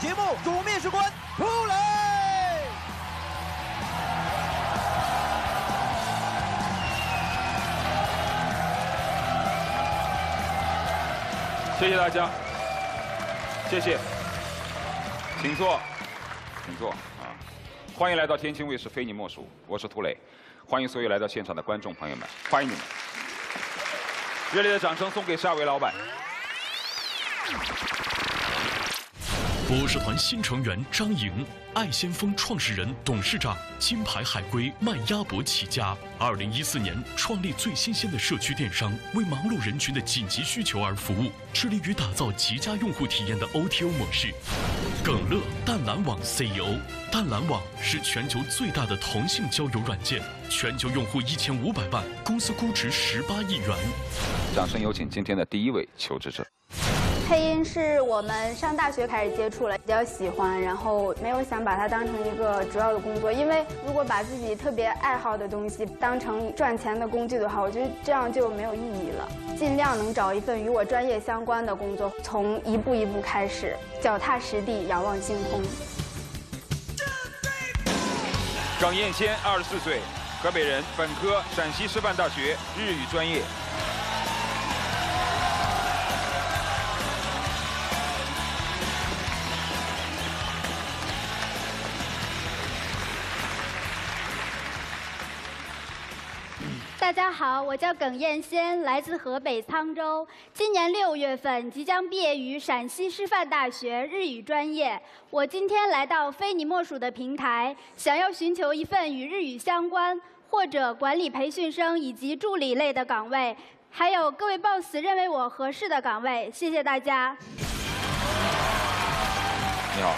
节目主面试官涂磊。谢谢大家，谢谢，请坐，请坐啊！欢迎来到天津卫视《非你莫属》，我是涂磊，欢迎所有来到现场的观众朋友们，欢迎你们！热烈的掌声送给夏伟老板。博士团新成员张莹，爱先锋创始人、董事长，金牌海归卖鸭脖起家。二零一四年创立最新鲜的社区电商，为忙碌人群的紧急需求而服务，致力于打造极佳用户体验的 OTO 模式。耿乐淡蓝网 CEO，淡蓝网是全球最大的同性交友软件，全球用户一千五百万，公司估值十八亿元。掌声有请今天的第一位求职者。配音是我们上大学开始接触了，比较喜欢，然后没有想把它当成一个主要的工作，因为如果把自己特别爱好的东西当成赚钱的工具的话，我觉得这样就没有意义了。尽量能找一份与我专业相关的工作，从一步一步开始，脚踏实地，仰望星空。耿艳仙，二十四岁，河北人，本科，陕西师范大学日语专业。大家好，我叫耿艳仙，来自河北沧州，今年六月份即将毕业于陕西师范大学日语专业。我今天来到非你莫属的平台，想要寻求一份与日语相关或者管理培训生以及助理类的岗位，还有各位 boss 认为我合适的岗位。谢谢大家。你好。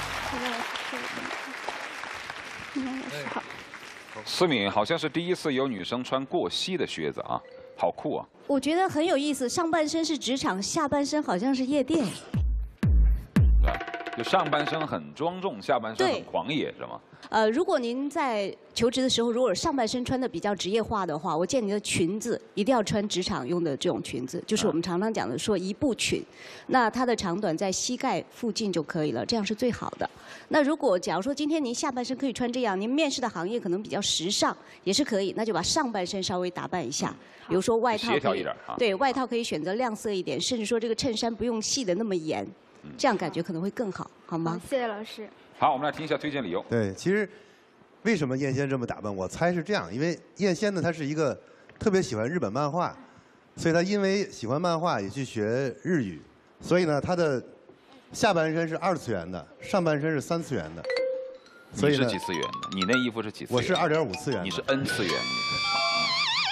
你好。思敏好像是第一次有女生穿过膝的靴子啊，好酷啊！我觉得很有意思，上半身是职场，下半身好像是夜店。对，就上半身很庄重，下半身很狂野，是吗？呃，如果您在求职的时候，如果上半身穿的比较职业化的话，我建议您的裙子一定要穿职场用的这种裙子，就是我们常常讲的说一步裙。那它的长短在膝盖附近就可以了，这样是最好的。那如果假如说今天您下半身可以穿这样，您面试的行业可能比较时尚，也是可以，那就把上半身稍微打扮一下，比如说外套协调一点，对外套可以选择亮色一点，甚至说这个衬衫不用系的那么严，这样感觉可能会更好，好吗？谢谢老师。好，我们来听一下推荐理由。对，其实为什么燕仙这么打扮？我猜是这样，因为燕仙呢，她是一个特别喜欢日本漫画，所以她因为喜欢漫画也去学日语，所以呢，她的下半身是二次元的，上半身是三次元的。所以是几次元的？你那衣服是几次元？我是二点五次元。你是 N 次元。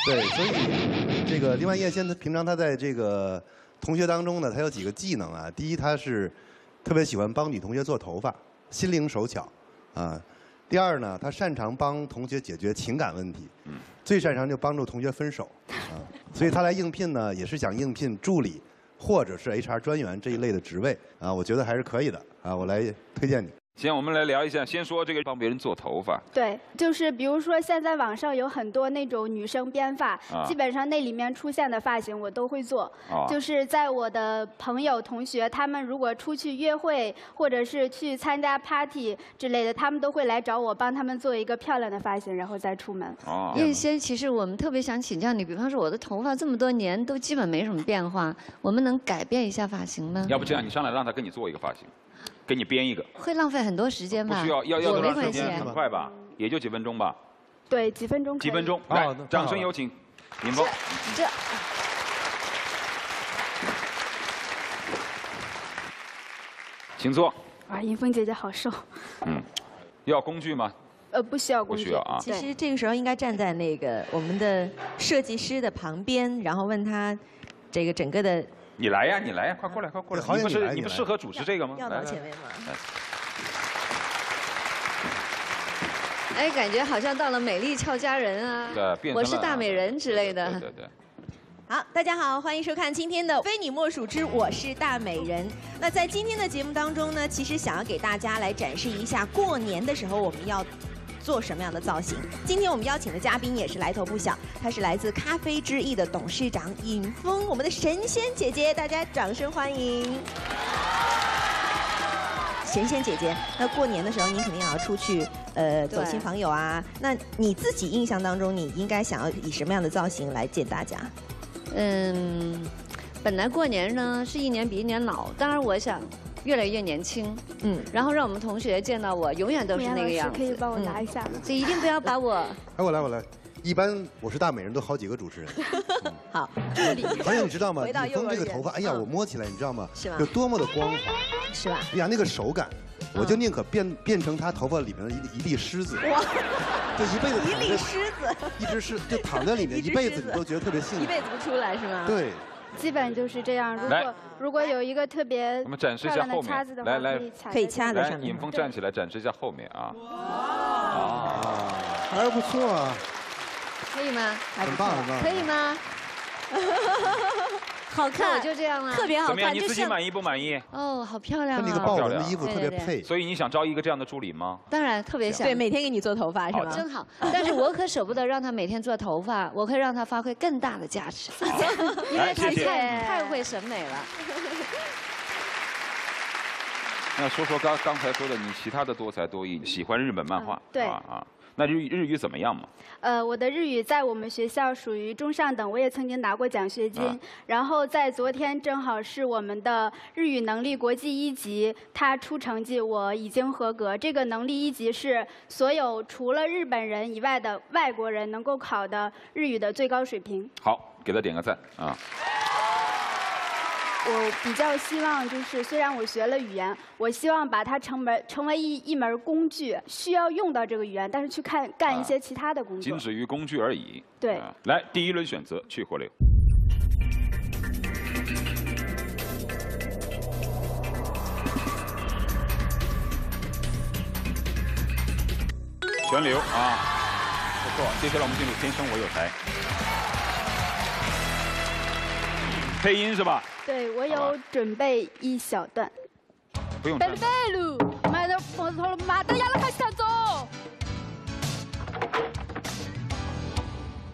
对，所以这个另外燕仙她平常她在这个同学当中呢，他有几个技能啊。第一，他是特别喜欢帮女同学做头发。心灵手巧，啊，第二呢，他擅长帮同学解决情感问题，最擅长就帮助同学分手，啊，所以他来应聘呢，也是想应聘助理或者是 HR 专员这一类的职位，啊，我觉得还是可以的，啊，我来推荐你。行，我们来聊一下。先说这个帮别人做头发。对，就是比如说现在网上有很多那种女生编发，基本上那里面出现的发型我都会做。就是在我的朋友、同学，他们如果出去约会或者是去参加 party 之类的，他们都会来找我帮他们做一个漂亮的发型，然后再出门。哦叶仙，其实我们特别想请教你，比方说我的头发这么多年都基本没什么变化，我们能改变一下发型吗？要不这样，你上来让他给你做一个发型。给你编一个，会浪费很多时间吧？不需要，要要多长时间？很快吧，也就几分钟吧。对，几分钟。几分钟，来，掌声有请，尹峰。这。请坐。啊，尹峰姐姐好瘦。嗯，要工具吗？呃，不需要工具。不需要啊。其实这个时候应该站在那个我们的设计师的旁边，然后问他这个整个的。你来呀，你来呀，快过来，快过来！你不是你不适合主持这个吗？要到前面吗？哎，感觉好像到了美丽俏佳人啊！我是大美人之类的。对对。好，大家好，欢迎收看今天的《非你莫属之我是大美人》。那在今天的节目当中呢，其实想要给大家来展示一下过年的时候我们要做什么样的造型。今天我们邀请的嘉宾也是来头不小，他是来自咖啡之翼的董事长尹峰，我们的神仙姐姐，大家掌声欢迎。神仙姐姐，那过年的时候您肯定也要出去，呃，走亲访友啊。那你自己印象当中，你应该想要以什么样的造型来见大家？嗯，本来过年呢是一年比一年老，当然我想越来越年轻。嗯，然后让我们同学见到我永远都是那个样子。可以帮我拿一下吗？所以一定不要把我。哎，我来，我来。一般我是大美人，都好几个主持人。好，而且你知道吗？李峰这个头发，哎呀，我摸起来，你知道吗？是吗？有多么的光滑，是吧？哎呀，那个手感，我就宁可变变成他头发里面的一一粒狮子。哇！就一辈子一粒狮子，一只虱就躺在里面，一辈子你都觉得特别幸福。一辈子不出来是吗？对。基本就是这样。如果如果有一个特别我们展示一下后面，来来，可以掐在上面。尹峰站起来展示一下后面啊。哇，还是不错啊。可以吗？很棒很棒。可以吗？好看，我就这样了，特别好看。怎么样？你自己满意不满意？哦，好漂亮啊！那个豹纹的衣服特别配。所以你想招一个这样的助理吗？当然，特别想。对，每天给你做头发是吧？真好。但是我可舍不得让他每天做头发，我可以让他发挥更大的价值。因为他太太会审美了。那说说刚刚才说的，你其他的多才多艺，喜欢日本漫画，对啊。那日日语怎么样嘛？呃，我的日语在我们学校属于中上等，我也曾经拿过奖学金。然后在昨天正好是我们的日语能力国际一级，他出成绩，我已经合格。这个能力一级是所有除了日本人以外的外国人能够考的日语的最高水平。好，给他点个赞啊。我比较希望，就是虽然我学了语言，我希望把它成门成为一一门工具，需要用到这个语言，但是去看干一些其他的工作。仅止于工具而已。对。来，第一轮选择去火流。全留啊，不错。接下来我们进入天生我有才，配音是吧？对，我有准备一小段。不用。贝鲁贝鲁，买的房子头了，马的亚拉开始走。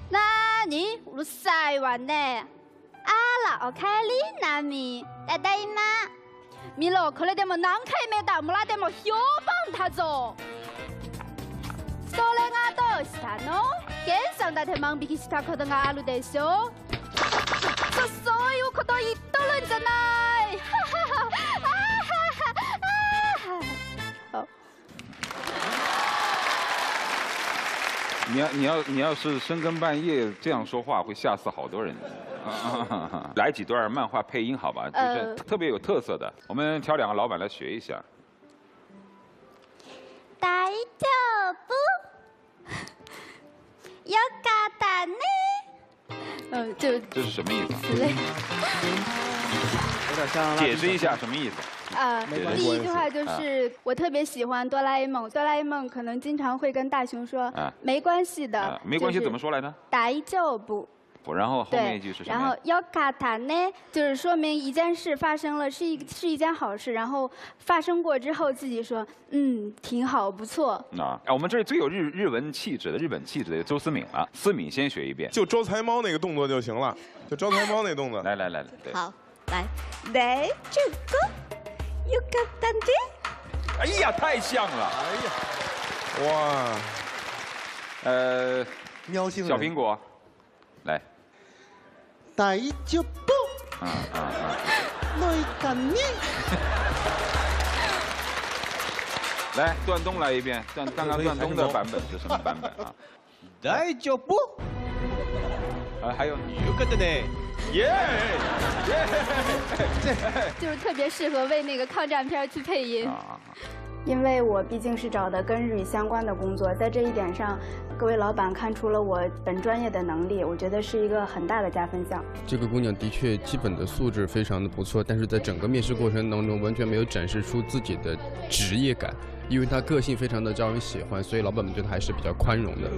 那你乌鲁塞完呢？阿拉奥凯里纳米，大大姨妈。米洛克勒德么南开没达穆拉德么小帮他走。それがどうしたの？現在だって万引きしたことがあるでしょ？ そうそういうこと言っとるんじゃない。哈哈哈！啊哈哈！啊哈！好。你要你要你要是深更半夜这样说话，会吓死好多人。来几段漫画配音好吧？就是特别有特色的。我们挑两个老板来学一下。大丈夫？よかったね。 嗯，就这是什么意思？有点像。解释一下什么意思？啊，第一句话就是我特别喜欢哆啦 A 梦，哆啦 A 梦可能经常会跟大雄说，没关系的。没关系怎么说来着？大丈夫。然后后面一句是什么？然后要卡塔呢，就是说明一件事发生了，是一是一件好事。然后发生过之后，自己说，嗯，挺好，不错。啊，哎，我们这最有日日文气质的日本气质的周思敏了。思敏先学一遍，就招财猫那个动作就行了，就招财猫那动作。来来来来，好，来，来这个，有个蛋的。哎呀，太像了！哎呀，哇，呃，喵星小苹果，来。大丈夫。啊啊啊！来干你。来，段东来一遍，段刚刚段东的版本是什么版本啊？大丈夫。啊，还有有个的呢。耶耶！这 就是特别适合为那个抗战片去配音。因为我毕竟是找的跟日语相关的工作，在这一点上，各位老板看出了我本专业的能力，我觉得是一个很大的加分项。这个姑娘的确基本的素质非常的不错，但是在整个面试过程当中完全没有展示出自己的职业感，因为她个性非常的招人喜欢，所以老板们对她还是比较宽容的。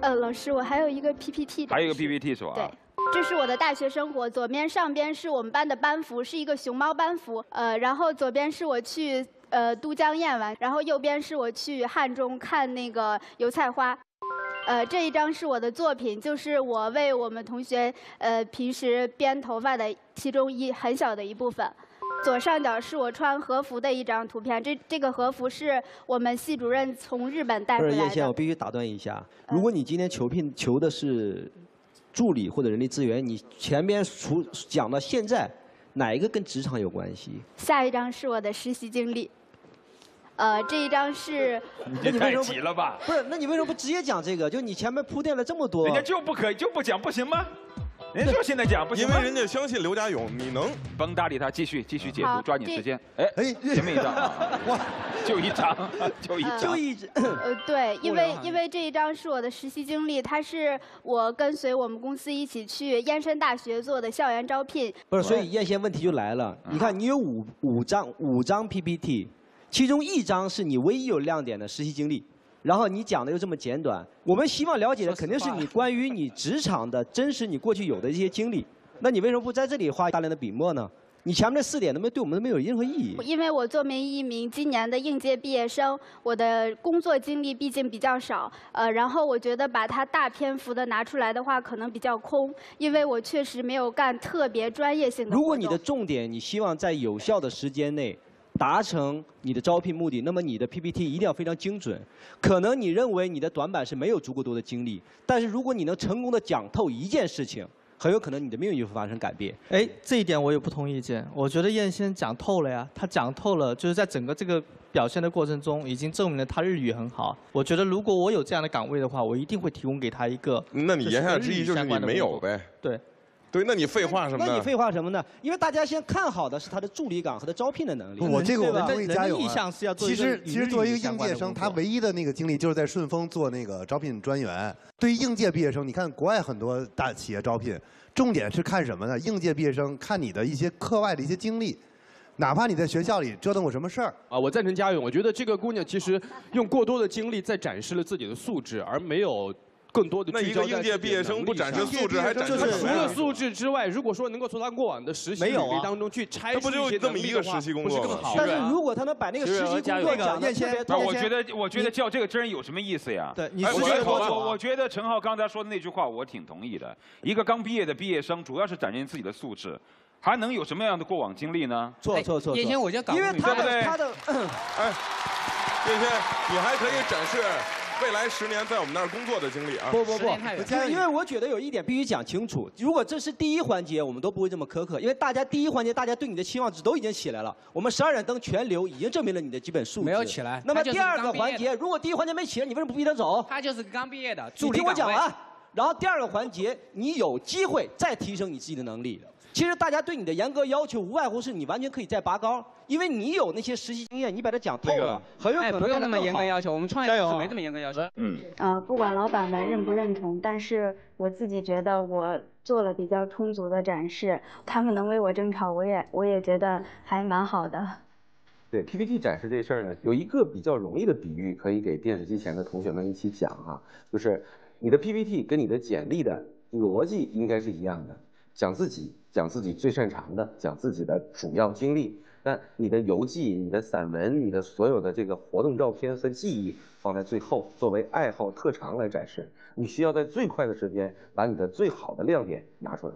呃，老师，我还有一个 PPT。还有一个 PPT 是吧？对。这是我的大学生活，左边上边是我们班的班服，是一个熊猫班服。呃，然后左边是我去。呃都江堰玩，然后右边是我去汉中看那个油菜花。呃，这一张是我的作品，就是我为我们同学呃平时编头发的其中一很小的一部分。左上角是我穿和服的一张图片，这这个和服是我们系主任从日本带回来不是叶倩，我。必须打断一下，如果你今天求聘求的是助理或者人力资源，你前边除讲到现在，哪一个跟职场有关系？下一张是我的实习经历，呃，这一张是 那你为什么不急了吧？不是，那你为什么不直接讲这个？就你前面铺垫了这么多，人家就不可以就不讲不行吗？人家就现在讲不行？因为人家相信刘家勇，你能甭搭理他，继续继续解读，抓紧时间。哎哎，前面一张啊，哇，就一张，就一张，就一张，呃，对，因为因为这一张是我的实习经历，它是我跟随我们公司一起去燕山大学做的校园招聘。不是，所以燕先问题就来了。你看，你有五五张五张 PPT，其中一张是你唯一有亮点的实习经历，然后你讲的又这么简短，我们希望了解的肯定是你关于你职场的真实你过去有的一些经历。那你为什么不在这里花大量的笔墨呢？你前面这四点都没对我们都没有任何意义。因为我作为一名今年的应届毕业生，我的工作经历毕竟比较少，呃，然后我觉得把它大篇幅的拿出来的话，可能比较空，因为我确实没有干特别专业性的。如果你的重点你希望在有效的时间内达成你的招聘目的，那么你的 PPT 一定要非常精准。可能你认为你的短板是没有足够多的精力，但是如果你能成功的讲透一件事情，很有可能你的命运就会发生改变。哎，这一点我有不同意见。我觉得燕先讲透了呀，他讲透了，就是在整个这个表现的过程中，已经证明了他日语很好。我觉得如果我有这样的岗位的话，我一定会提供给他一个。那你言下之意就是你没有呗？对。对，那你废话什么呢？那你废话什么呢？因为大家先看好的是他的助理岗和他招聘的能力。我这个我对吧跟同意嘉勇啊。其实其实作为一个应届生，他唯一的那个经历就是在顺丰做那个招聘专员。对于应届毕业生，你看国外很多大企业招聘，重点是看什么呢？应届毕业生看你的一些课外的一些经历，哪怕你在学校里折腾过什么事儿。啊，我赞成嘉勇。我觉得这个姑娘其实用过多的精力在展示了自己的素质，而没有更多的那一个应届毕业生不展示素质，还展示除了素质之外，如果说能够从他过往的实习履没有啊。历当中去拆那不就出一些这么一个能力的话实习工作吗不是更好？但是如果他能把那个实习工作讲的特别不是，我觉得我觉得叫这个真人有什么意思呀？对你哎我觉得时间多久啊我我觉得陈浩刚才说的那句话，我挺同意的。一个刚毕业的毕业生，主要是展现自己的素质，还能有什么样的过往经历呢？错错错叶错我因为他的对不对？他的哎，叶轩，你还可以展示未来十年在我们那儿工作的经历啊！不不不，因为我觉得有一点必须讲清楚。如果这是第一环节，我们都不会这么苛刻，因为大家第一环节大家对你的期望值都已经起来了。我们十二盏灯全留，已经证明了你的基本素质。没有起来那么第二个环节，如果第一环节没起来，你为什么不逼他走？他就是刚毕业的你助理岗位听我讲完。然后第二个环节，你有机会再提升你自己的能力。其实大家对你的严格要求，无外乎是你完全可以再拔高，因为你有那些实习经验，你把它讲透了，很有可哎，能不用那么严格要求，我们创业加油啊公司没这么严格要求。嗯。呃，不管老板们认不认同，但是我自己觉得我做了比较充足的展示，他们能为我争吵，我也我也觉得还蛮好的。对 PPT 展示这事儿呢，有一个比较容易的比喻，可以给电视机前的同学们一起讲啊，就是你的 PPT 跟你的简历的逻辑应该是一样的，讲自己，讲自己最擅长的，讲自己的主要经历。那你的游记、你的散文、你的所有的这个活动照片和记忆放在最后，作为爱好特长来展示。你需要在最快的时间把你的最好的亮点拿出来。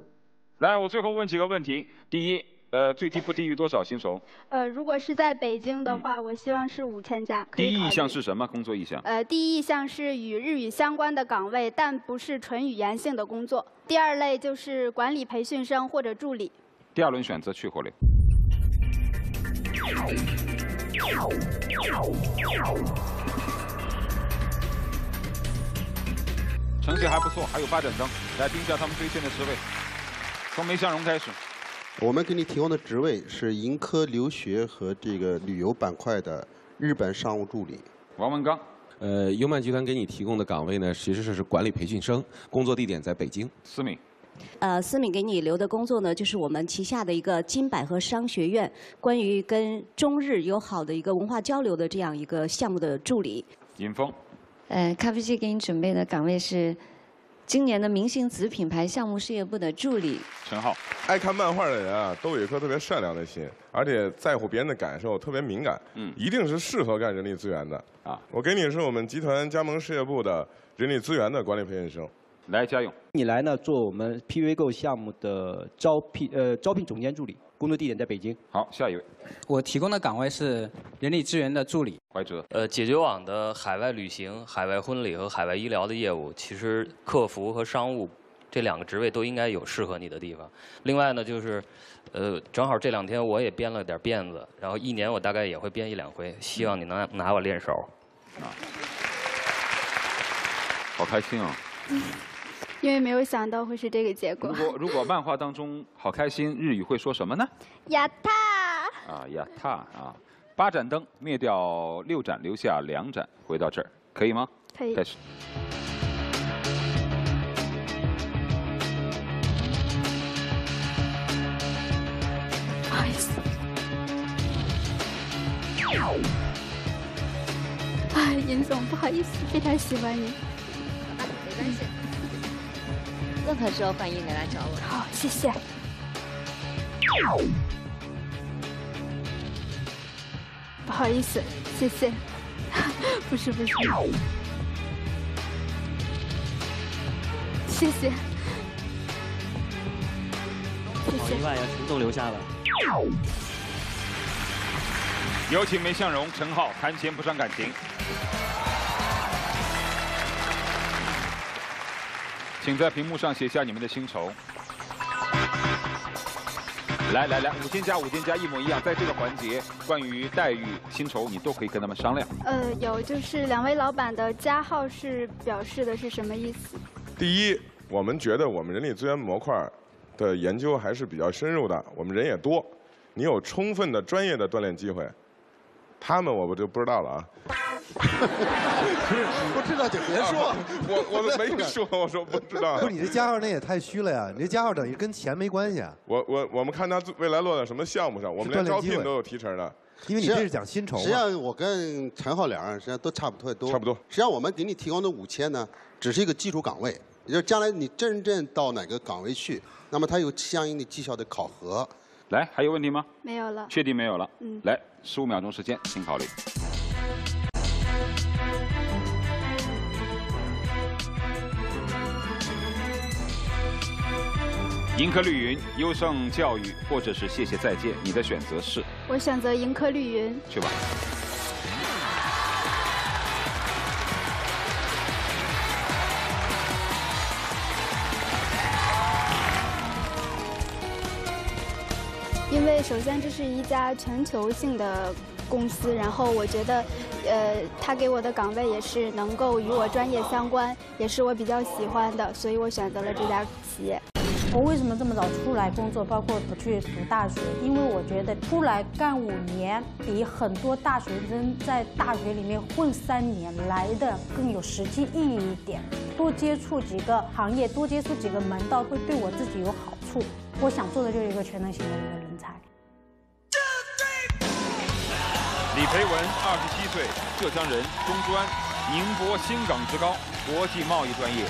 来，我最后问几个问题。第一，呃，最低不低于多少薪酬？呃，如果是在北京的话，我希望是五千加。第一意向是什么？工作意向？呃，第一意向是与日语相关的岗位，但不是纯语言性的工作。第二类就是管理培训生或者助理。第二轮选择去或留。成绩还不错，还有八盏灯。来听一下他们推荐的职位，从梅向荣开始。我们给你提供的职位是盈科留学和这个旅游板块的日本商务助理。王文刚，呃，优曼集团给你提供的岗位呢，其实是是管理培训生，工作地点在北京。思敏，呃，思敏给你留的工作呢，就是我们旗下的一个金百合商学院关于跟中日友好的一个文化交流的这样一个项目的助理。尹峰，呃，咖啡机给你准备的岗位是今年的明星子品牌项目事业部的助理。陈浩，爱看漫画的人啊，都有一颗特别善良的心，而且在乎别人的感受，特别敏感。嗯，一定是适合干人力资源的啊。我给你是我们集团加盟事业部的人力资源的管理培训生。来，嘉勇，你来呢做我们 PVGO 项目的招聘呃招聘总监助理，工作地点在北京。好，下一位。我提供的岗位是人力资源的助理。怀哲，呃，解决网的海外旅行、海外婚礼和海外医疗的业务，其实客服和商务这两个职位都应该有适合你的地方。另外呢，就是，呃，正好这两天我也编了点辫子，然后一年我大概也会编一两回，希望你能拿我练手。啊，好开心啊！因为没有想到会是这个结果。如果如果漫画当中好开心，日语会说什么呢？亚塔。啊，亚塔啊！八盏灯灭掉六盏，留下两盏，回到这儿，可以吗？可以。开始。不好意思。哎，尹总，不好意思，非常喜欢你。没关系。任何时候欢迎你来找我。好，谢谢。不好意思，谢谢。不是不是。谢谢。好意外呀，全都留下了。有请梅向荣、陈浩谈钱不伤感情。请在屏幕上写下你们的薪酬。来来来，五千加五千加一模一样，在这个环节，关于待遇、薪酬，你都可以跟他们商量。呃，有，就是两位老板的加号是表示的是什么意思？第一，我们觉得我们人力资源模块的研究还是比较深入的，我们人也多，你有充分的专业的锻炼机会。他们我不就不知道了啊。不知道就别说，我我都没说，我说不知道。不是你这加号那也太虚了呀！你这加号等于跟钱没关系啊。我我我们看他未来落在什么项目上，我们连招聘都有提成的。因为你这是讲薪酬。实际上我跟陈浩两人实际上都差不多多。差不多。实际上我们给你提供的五千呢，只是一个基础岗位，也就是将来你真正到哪个岗位去，那么它有相应的绩效的考核。来，还有问题吗？没有了。确定没有了？嗯。来，十五秒钟时间，请考虑。盈科绿云、优胜教育，或者是谢谢再见，你的选择是？我选择盈科绿云。去吧。因为首先这是一家全球性的公司，然后我觉得，呃，他给我的岗位也是能够与我专业相关，也是我比较喜欢的，所以我选择了这家企业。我为什么这么早出来工作，包括不去读大学？因为我觉得出来干五年，比很多大学生在大学里面混三年来的更有实际意义一点。多接触几个行业，多接触几个门道，会对我自己有好处。我想做的就是一个全能型的一个人才。李培文，二十七岁，浙江人，中专，宁波新港职高国际贸易专业。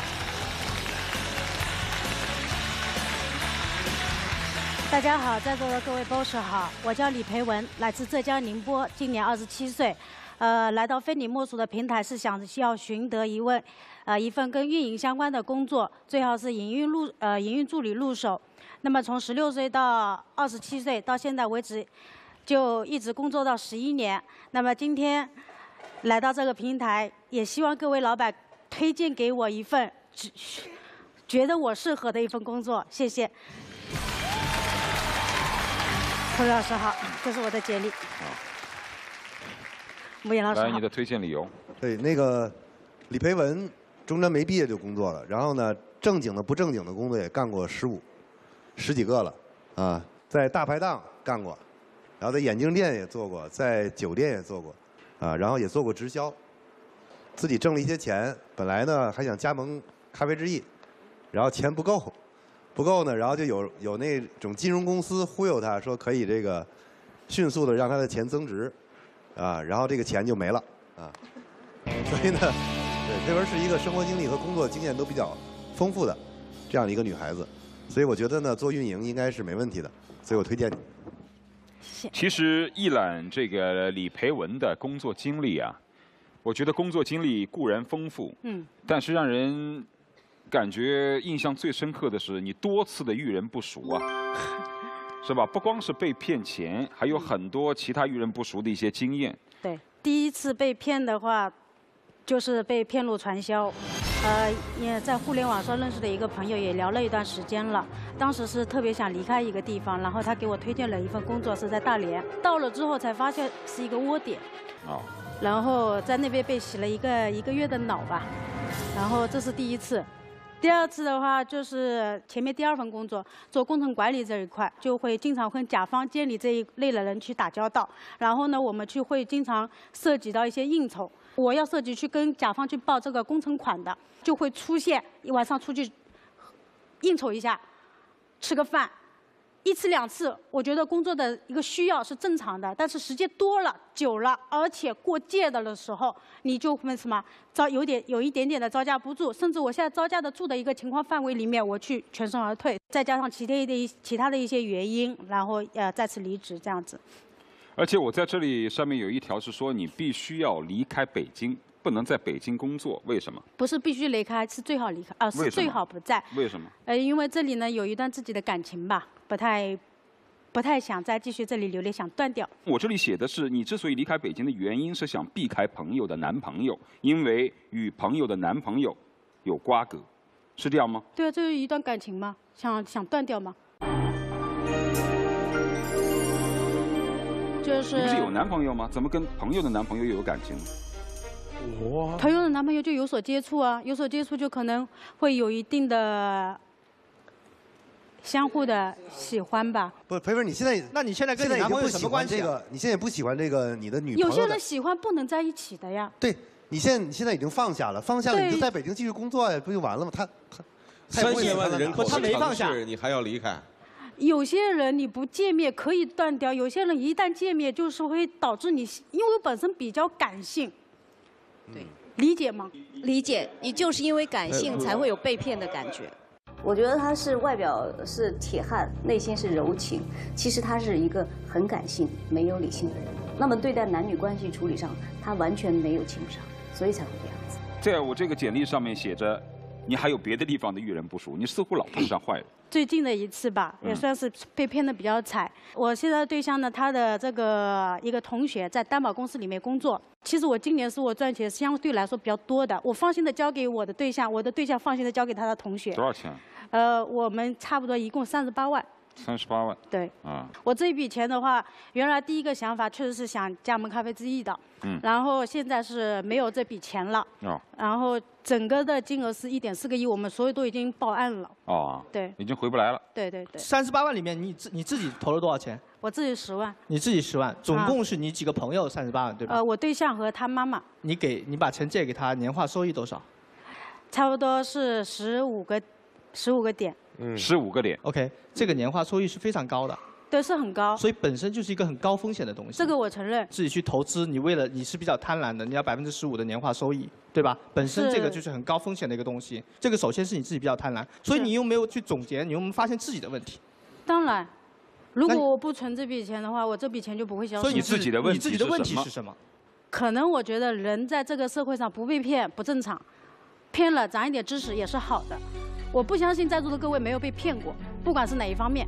大家好，在座的各位 boss 好，我叫李培文，来自浙江宁波，今年二十七岁，呃，来到非你莫属的平台是想着要寻得一位，呃，一份跟运营相关的工作，最好是营运入呃营运助理入手。那么从十六岁到二十七岁到现在为止，就一直工作到十一年。那么今天来到这个平台，也希望各位老板推荐给我一份觉得我适合的一份工作，谢谢。涂老师好，这是我的简历。穆言老师来，你的推荐理由。对，那个李培文，中专没毕业就工作了，然后呢，正经的不正经的工作也干过十五、十几个了，啊，在大排档干过，然后在眼镜店也做过，在酒店也做过，啊，然后也做过直销，自己挣了一些钱，本来呢还想加盟咖啡之翼，然后钱不够。不够呢，然后就有有那种金融公司忽悠他说可以这个迅速的让他的钱增值，啊，然后这个钱就没了啊，所以呢，对，这边是一个生活经历和工作经验都比较丰富的这样的一个女孩子，所以我觉得呢，做运营应该是没问题的，所以我推荐你。其实一览这个李培文的工作经历啊，我觉得工作经历固然丰富，嗯，但是让人感觉印象最深刻的是你多次的遇人不淑啊，是吧？不光是被骗钱，还有很多其他遇人不淑的一些经验。对，第一次被骗的话，就是被骗入传销。呃，也在互联网上认识的一个朋友，也聊了一段时间了。当时是特别想离开一个地方，然后他给我推荐了一份工作，是在大连。到了之后才发现是一个窝点。哦。然后在那边被洗了一个一个月的脑吧。然后这是第一次。第二次的话，就是前面第二份工作做工程管理这一块，就会经常跟甲方监理这一类的人去打交道。然后呢，我们去会经常涉及到一些应酬。我要涉及去跟甲方去报这个工程款的，就会出现一晚上出去应酬一下，吃个饭，一次两次，我觉得工作的一个需要是正常的。但是时间多了、久了，而且过界的的时候，你就会什么招有点有一点点的招架不住，甚至我现在招架得住的一个情况范围里面，我去全身而退，再加上其他的一其他的一些原因，然后呃再次离职这样子。而且我在这里上面有一条是说，你必须要离开北京，不能在北京工作。为什么？不是必须离开，是最好离开啊，是最好不在。为什么？呃，因为这里呢有一段自己的感情吧，不太，不太想再继续这里留恋，想断掉。我这里写的是，你之所以离开北京的原因是想避开朋友的男朋友，因为与朋友的男朋友有瓜葛，是这样吗？对啊，这是一段感情吗，想想断掉吗？就是你不是有男朋友吗？怎么跟朋友的男朋友又有感情？哇！朋友的男朋友就有所接触啊，有所接触就可能会有一定的相互的喜欢吧。不是，培培，你现在那你现在跟现在已你男朋友经不喜欢什么关系啊这个，你现在也不喜欢这个你的女朋友的。有些人喜欢不能在一起的呀。对，你现在你现在已经放下了，放下了你就在北京继续工作呀，不就完了吗？他他他也三不会千万的人口他没放下。你还要离开？有些人你不见面可以断掉，有些人一旦见面就是会导致你，因为我本身比较感性，对，理解吗？理解，你就是因为感性才会有被骗的感觉。我觉得他是外表是铁汉，内心是柔情。其实他是一个很感性、没有理性的人。那么对待男女关系处理上，他完全没有情商，所以才会这样子。在我这个简历上面写着，你还有别的地方的遇人不淑，你似乎老碰上坏人。最近的一次吧，也嗯算是被骗的比较惨。我现在的对象呢，他的这个一个同学在担保公司里面工作。其实我今年是我赚钱相对来说比较多的，我放心的交给我的对象，我的对象放心的交给他的同学。多少钱？呃，我们差不多一共三十八万。三十八万。对。啊。我这一笔钱的话，原来第一个想法确实是想加盟咖啡之翼的，嗯。然后现在是没有这笔钱了，哦。然后整个的金额是一点四个亿，我们所有都已经报案了。哦。对。已经回不来了。对对对，三十八万里面，你自你自己投了多少钱？我自己十万，你自己十万，总共是你几个朋友三十八万，对吧？呃，我对象和他妈妈你给你把钱借给他，年化收益多少？差不多是十五个，十五个点，嗯。十五个点。OK，这个年化收益是非常高的，对，是很高。所以本身就是一个很高风险的东西。这个我承认。自己去投资，你为了你是比较贪婪的，你要百分之十五的年化收益，对吧？本身这个就是很高风险的一个东西。这个首先是你自己比较贪婪，所以你又没有去总结，你又没有发现自己的问题。当然，如果我不存这笔钱的话，我这笔钱就不会消失。所以你自己的问题你自己的问题是什么？可能我觉得人在这个社会上不被骗不正常，骗了长一点知识也是好的。我不相信在座的各位没有被骗过，不管是哪一方面。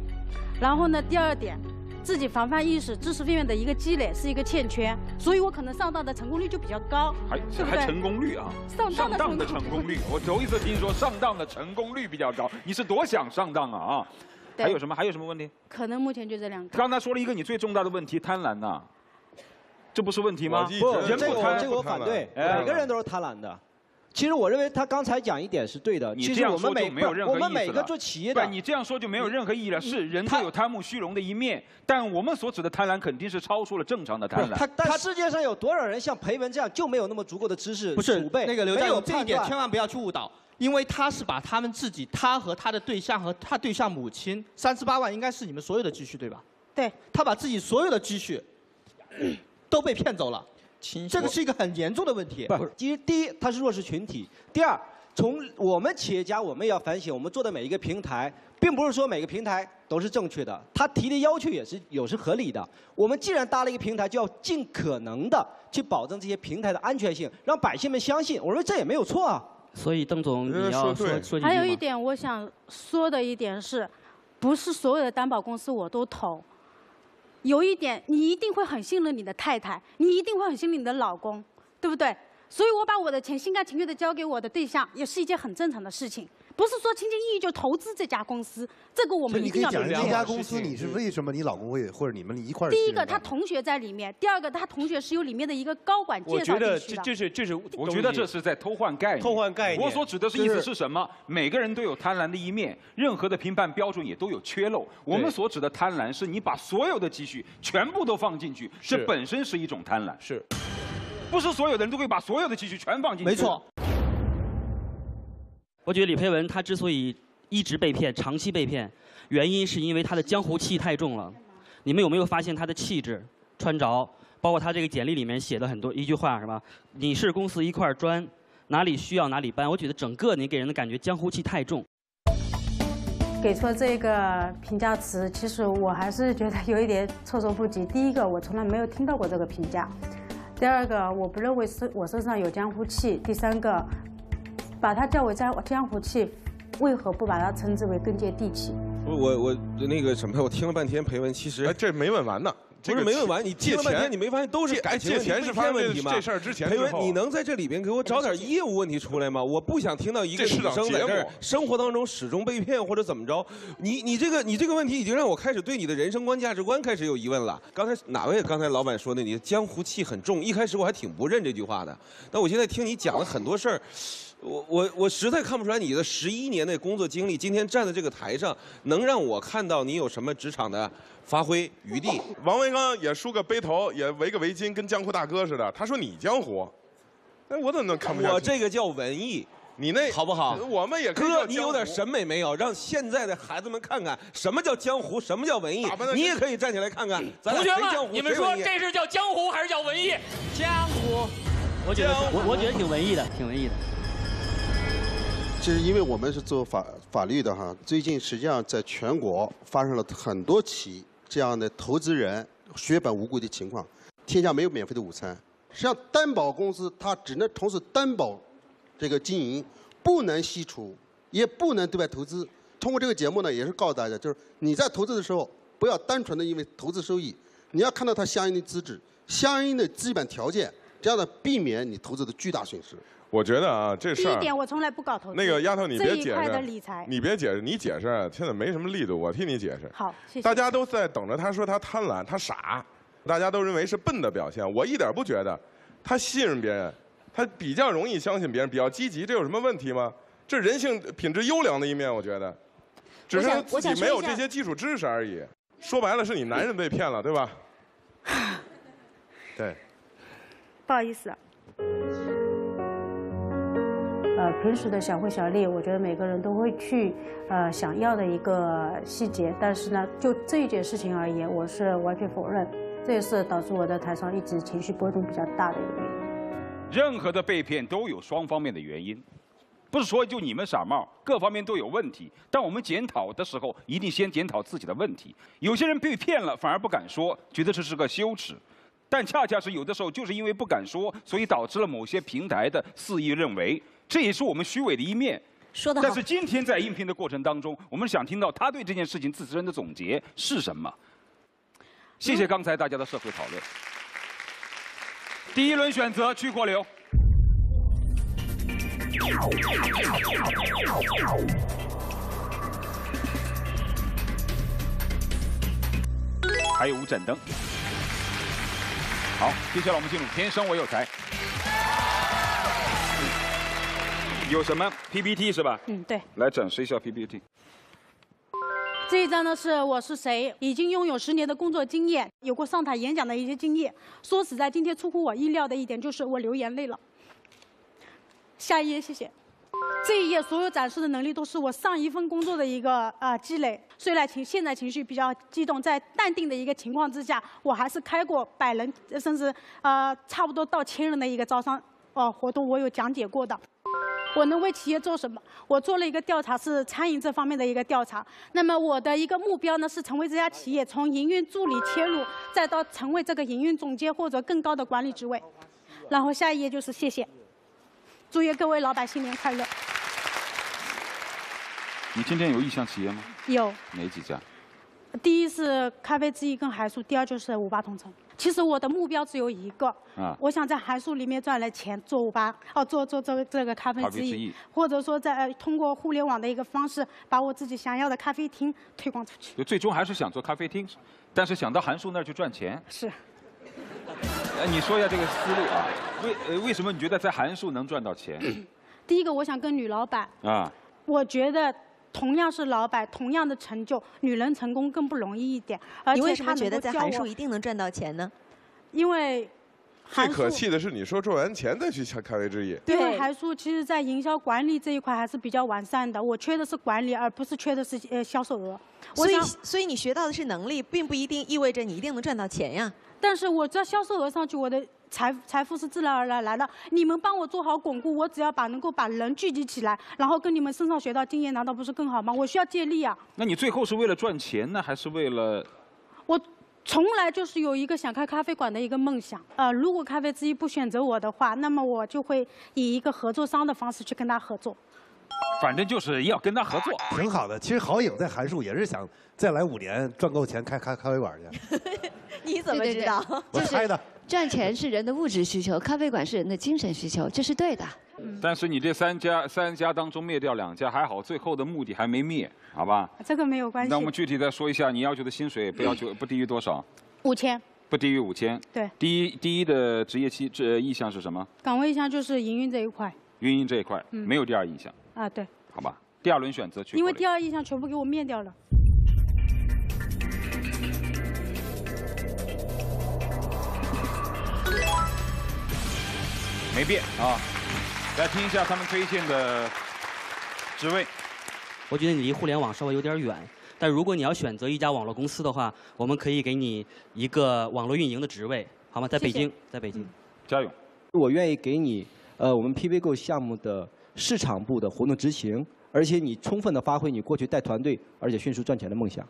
然后呢，第二点，自己防范意识、知识面面的一个积累是一个欠缺，所以我可能上当的成功率就比较高，还对？还成功率啊？上当的当的成功成功率，我头一次听说上当的成功率比较高。你是多想上当啊啊？还有什么？还有什么问题？可能目前就这两个。刚才说了一个你最重大的问题，贪婪呐，这不是问题吗？不，人这个我贪这个我反对，哎每个人都是贪婪的。其实我认为他刚才讲一点是对的。你其实这样说我们每就没有任何我们意思了每个做企业的，你这样说就没有任何意义了。是人都有贪慕虚荣的一面，但我们所指的贪婪肯定是超出了正常的贪婪。他但世界上有多少人像裴文这样就没有那么足够的知识不是储备？那个刘没有，这一判断点千万不要去误导，因为他是把他们自己，他和他的对象和他对象母亲三十八万应该是你们所有的积蓄对吧？对。他把自己所有的积蓄都被骗走了，这个是一个很严重的问题。不是，其实第一他是弱势群体，第二从我们企业家，我们也要反省，我们做的每一个平台，并不是说每个平台都是正确的，他提的要求也是有是合理的。我们既然搭了一个平台，就要尽可能的去保证这些平台的安全性，让百姓们相信。我认为这也没有错啊。所以邓总，你要说说几句还有一点我想说的一点是，不是所有的担保公司我都投。有一点，你一定会很信任你的太太，你一定会很信任你的老公，对不对？所以我把我的钱心甘情愿的交给我的对象，也是一件很正常的事情。不是说轻轻易易就投资这家公司，这个我们你可以一定要讲这家。公司你是为什么你老公会或者你们一块儿第一个，他同学在里面；第二个，他同学是由里面的一个高管介绍进去的。是这是，我觉得这是在偷换概念。偷换概念我所指的是意思是什么？每个人都有贪婪的一面，任何的评判标准也都有缺漏。我们所指的贪婪，是你把所有的积蓄全部都放进去，这是本身是一种贪婪。是，不是所有的人都会把所有的积蓄全放进去。没错。我觉得李培文他之所以一直被骗，长期被骗，原因是因为他的江湖气太重了。你们有没有发现他的气质、穿着，包括他这个简历里面写的很多一句话是吧？你是公司一块砖，哪里需要哪里搬。我觉得整个你给人的感觉江湖气太重。给出这个评价词，其实我还是觉得有一点措手不及。第一个，我从来没有听到过这个评价；第二个，我不认为是我身上有江湖气；第三个，把它叫为江江湖气，为何不把它称之为更接地气？我我我那个什么，我听了半天裴文，其实这没问完呢。不是没问完，你借了半天，你没发现都是借感情问题、借钱是发生问题吗？这事儿之前裴文，你能在这里边给我找点业务问题出来吗？我不想听到一个女生在这儿生活当中始终被骗或者怎么着。你你这个你这个问题已经让我开始对你的人生观、价值观开始有疑问了。刚才哪位刚才老板说的你的江湖气很重，一开始我还挺不认这句话的，但我现在听你讲了很多事儿。我我我实在看不出来你的十一年的工作经历，今天站在这个台上，能让我看到你有什么职场的发挥余地。王维刚也梳个背头，也围个围巾，跟江湖大哥似的。他说你江湖，哎我怎么能看不下去？我这个叫文艺，你那好不好？我们也哥，你有点审美没有？让现在的孩子们看看什么叫江湖，什么叫文艺。你也可以站起来看看，咱同学们俩谁江，湖你们说这是叫江湖还是叫文艺？江湖。我觉得我我觉得挺文艺的，挺文艺的。其实因为我们是做法法律的哈，最近实际上在全国发生了很多起这样的投资人血本无归的情况。天下没有免费的午餐，实际上担保公司它只能从事担保这个经营，不能吸储，也不能对外投资。通过这个节目呢，也是告诉大家，就是你在投资的时候，不要单纯的因为投资收益，你要看到它相应的资质、相应的基本条件，这样呢避免你投资的巨大损失。我觉得啊，这事儿第一点我从来不搞投资。那个丫头，你别解释理财，你别解释，你解释啊现在没什么力度，我替你解释。好，谢谢。大家都在等着他说他贪婪，他傻，大家都认为是笨的表现。我一点不觉得，他信任别人，他比较容易相信别人，比较积极，这有什么问题吗？这人性品质优良的一面，我觉得，只是自己没有这些基础知识而已。说白了，是你男人被骗了，对吧？对。不好意思。呃，平时的小惠小丽，我觉得每个人都会去呃想要的一个细节，但是呢，就这一件事情而言，我是完全否认，这也是导致我在台上一直情绪波动比较大的一个原因。任何的被骗都有双方面的原因，不是说就你们傻帽，各方面都有问题。但我们检讨的时候，一定先检讨自己的问题。有些人被骗了，反而不敢说，觉得这是个羞耻。但恰恰是有的时候，就是因为不敢说，所以导致了某些平台的肆意认为，这也是我们虚伪的一面。但是今天在应聘的过程当中，我们想听到他对这件事情自身的总结是什么。谢谢刚才大家的社会讨论。第一轮选择去过留。还有五盏灯。好，接下来我们进入天生我有才。有什么 PPT 是吧？嗯，对。来展示一下 PPT。这一张呢是我是谁，已经拥有十年的工作经验，有过上台演讲的一些经验。说实在，今天出乎我意料的一点就是我流眼泪了。下一页，谢谢。这一页所有展示的能力都是我上一份工作的一个啊、呃积累。虽然情现在情绪比较激动，在淡定的一个情况之下，我还是开过百人甚至呃差不多到千人的一个招商呃活动，我有讲解过的。我能为企业做什么？我做了一个调查，是餐饮这方面的一个调查。那么我的一个目标呢，是成为这家企业从营运助理切入，再到成为这个营运总监或者更高的管理职位。然后下一页就是谢谢，祝愿各位老板新年快乐。你今天有意向企业吗？有哪几家？第一是咖啡之一跟海素，第二就是五八同城。其实我的目标只有一个，啊我想在韩数里面赚来钱做五八，哦，做做这个这个咖啡之一或者说在呃通过互联网的一个方式，把我自己想要的咖啡厅推广出去。就最终还是想做咖啡厅，但是想到韩数那儿去赚钱。是。哎，你说一下这个思路啊？为呃为什么你觉得在韩数能赚到钱？第一个，我想跟女老板，啊，我觉得同样是老板，同样的成就，女人成功更不容易一点。而且你为什么她能觉得在韩素够教我一定能赚到钱呢？因为最可气的是，你说赚完钱再去咖咖啡之夜。对韩叔其实在营销管理这一块还是比较完善的，我缺的是管理，而不是缺的是呃销售额。所以，所以你学到的是能力，并不一定意味着你一定能赚到钱呀。但是我只要销售额上去，我的财财富是自然而然来的。你们帮我做好巩固，我只要把能够把人聚集起来，然后跟你们身上学到经验，难道不是更好吗？我需要借力啊！那你最后是为了赚钱呢，还是为了？我从来就是有一个想开咖啡馆的一个梦想。呃，如果咖啡之一不选择我的话，那么我就会以一个合作商的方式去跟他合作。反正就是要跟他合作。挺好的。其实郝颖在韩数也是想再来五年赚够钱开咖咖啡馆去。你怎么知道？我猜的。赚钱是人的物质需求，咖啡馆是人的精神需求，这是对的。但是你这三家三家当中灭掉两家还好，最后的目的还没灭，好吧？这个没有关系。那我们具体再说一下，你要求的薪水不要求 不低于多少？五千，不低于五千。对。第一第一的职业期这意向是什么？岗位意向就是营运这一块运营这一块，嗯没有第二意向，啊，对，好吧？第二轮选择去因为第二意向全部给我灭掉了。没变啊。来听一下他们推荐的职位。我觉得你离互联网稍微有点远，但如果你要选择一家网络公司的话，我们可以给你一个网络运营的职位，好吗？在北京，在北京。加油！我愿意给你呃我们 PV Go 项目的市场部的活动执行，而且你充分的发挥你过去带团队而且迅速赚钱的梦想。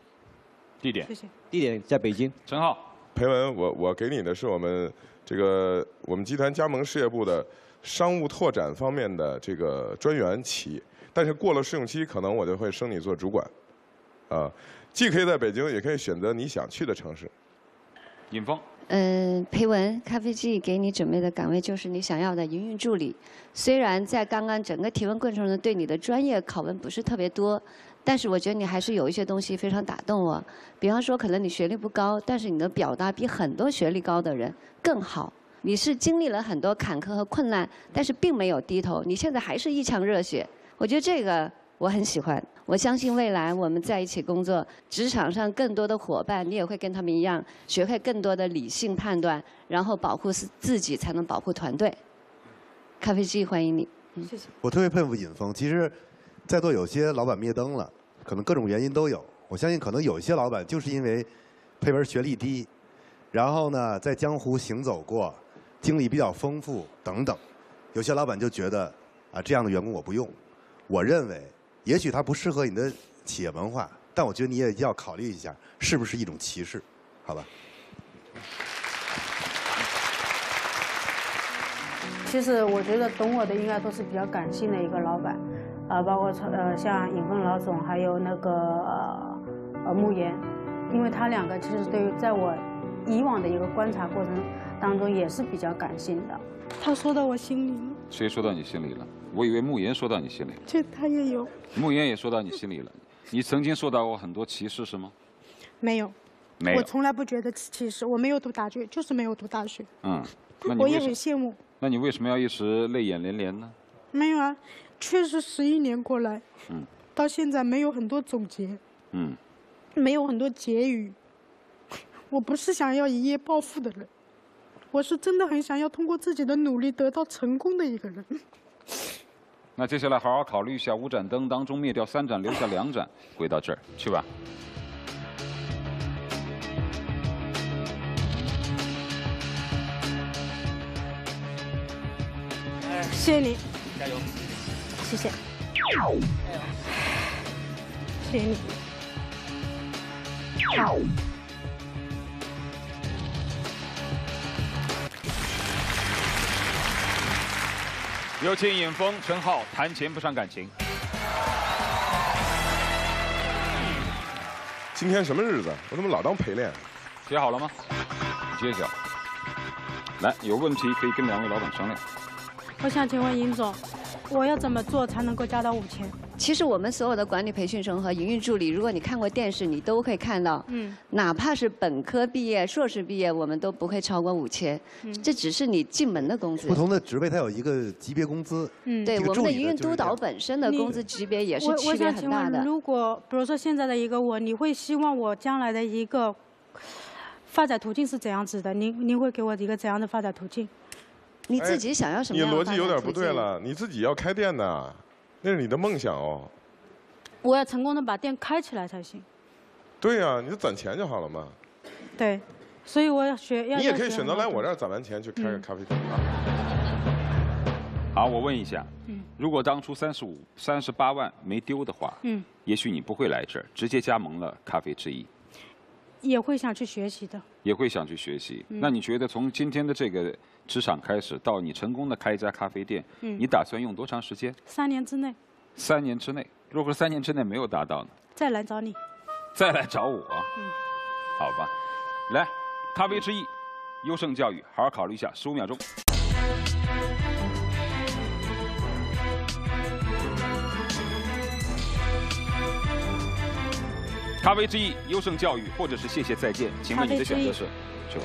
地点？谢谢。地点在北京。陈浩。裴文，我我给你的是我们这个我们集团加盟事业部的商务拓展方面的这个专员企业，但是过了试用期，可能我就会升你做主管，啊，既可以在北京，也可以选择你想去的城市。尹峰。嗯，裴文，咖啡机给你准备的岗位就是你想要的营运助理。虽然在刚刚整个提问过程中对你的专业拷问不是特别多，但是我觉得你还是有一些东西非常打动我。比方说，可能你学历不高，但是你的表达比很多学历高的人更好。你是经历了很多坎坷和困难，但是并没有低头，你现在还是一腔热血。我觉得这个我很喜欢。我相信未来我们在一起工作，职场上更多的伙伴，你也会跟他们一样，学会更多的理性判断，然后保护自己，才能保护团队。咖啡机欢迎你。谢谢。我特别佩服尹峰。其实，在座有些老板灭灯了，可能各种原因都有。我相信，可能有一些老板就是因为配文学历低，然后呢，在江湖行走过，经历比较丰富等等。有些老板就觉得啊，这样的员工我不用。我认为，也许他不适合你的企业文化，但我觉得你也要考虑一下，是不是一种歧视？好吧？其实我觉得懂我的应该都是比较感性的一个老板，呃，包括呃像尹峰老总，还有那个呃呃慕言，因为他两个其实对于在我以往的一个观察过程当中也是比较感性的。他说到我心里了，谁说到你心里了？我以为慕言说到你心里了。这他也有慕言也说到你心里了。你曾经受到过很多歧视是吗？没有？没有我。从来不觉得歧视，我没有读大学，就是没有读大学，嗯，那你我也很羡慕。那你为什么要一直泪眼连连呢？没有啊，确实十一年过来，嗯到现在没有很多总结，嗯，没有很多结语。我不是想要一夜暴富的人，我是真的很想要通过自己的努力得到成功的一个人。那接下来好好考虑一下，五盏灯当中灭掉三盏，留下两盏，回到这儿去吧。谢谢你。加油！谢谢。谢谢你。好。有请尹峰、陈浩谈钱不伤感情。今天什么日子？我怎么老当陪练？写好了吗？揭晓。来，有问题可以跟两位老板商量。我想请问尹总，我要怎么做才能够加到五千？其实我们所有的管理培训生和营运助理，如果你看过电视，你都可以看到，嗯，哪怕是本科毕业、硕士毕业，我们都不会超过五千。这只是你进门的工资。不同的职位它有一个级别工资。嗯对，这个我们的营运督导本身的工资级别也是区别很大的。如果比如说现在的一个我，你会希望我将来的一个发展途径是怎样子的？您您会给我一个怎样的发展途径？你自己想要什么你样的逻辑有点不对了，你自己要开店的，那是你的梦想哦。我要成功的把店开起来才行。对呀、你就攒钱就好了嘛。对，所以我要学。要你也可以选择来我这儿攒完钱去开个嗯咖啡店啊。好，我问一下，嗯如果当初三十五、三十八万没丢的话，嗯，也许你不会来这儿，直接加盟了咖啡之一，也会想去学习的。也会想去学习。嗯那你觉得从今天的这个职场开始，到你成功的开一家咖啡店，嗯你打算用多长时间？三年之内三年之内。如果三年之内没有达到呢？再来找你。再来找我。嗯好吧，来，咖啡之意，优胜教育，好好考虑一下，十五秒钟。咖啡之翼，优胜教育，或者是谢谢再见，请问你的选择是？是。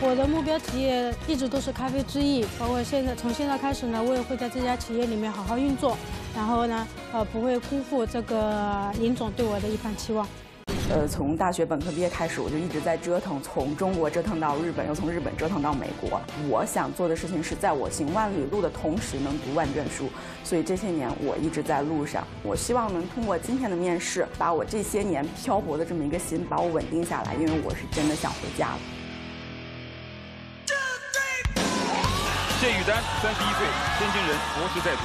我的目标企业一直都是咖啡之翼，包括现在从现在开始呢，我也会在这家企业里面好好运作，然后呢，呃，不会辜负这个林总对我的一番期望。呃，从大学本科毕业开始，我就一直在折腾，从中国折腾到日本，又从日本折腾到美国。我想做的事情是在我行万里路的同时能读万卷书，所以这些年我一直在路上。我希望能通过今天的面试，把我这些年漂泊的这么一个心，把我稳定下来，因为我是真的想回家了。谢宇丹，三十一岁，天津人，博士在读，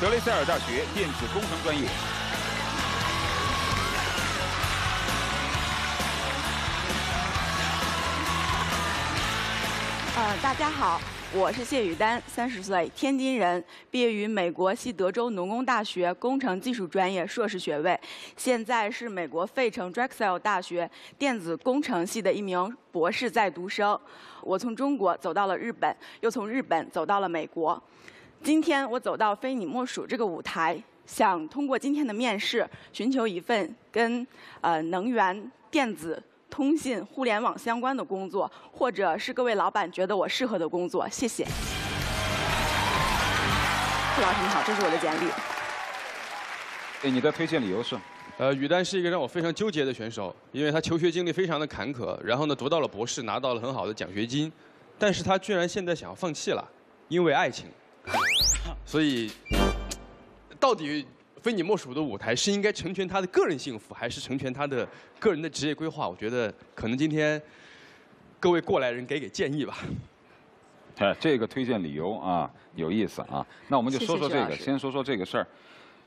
德雷塞尔大学电子工程专业。呃，大家好，我是谢雨丹，三十岁，天津人，毕业于美国西德州农工大学工程技术专业硕士学位，现在是美国费城 Drexel 大学电子工程系的一名博士在读生。我从中国走到了日本，又从日本走到了美国。今天我走到非你莫属这个舞台，想通过今天的面试，寻求一份跟呃能源、电子、通信、互联网相关的工作，或者是各位老板觉得我适合的工作。谢谢。傅老师你好，这是我的简历。对，你的推荐理由是？呃，雨丹是一个让我非常纠结的选手，因为他求学经历非常的坎坷，然后呢读到了博士，拿到了很好的奖学金，但是他居然现在想要放弃了，因为爱情。所以，到底非你莫属的舞台是应该成全他的个人幸福，还是成全他的个人的职业规划？我觉得可能今天各位过来人给给建议吧。哎，这个推荐理由啊，有意思啊。那我们就说说这个，先说说这个事儿。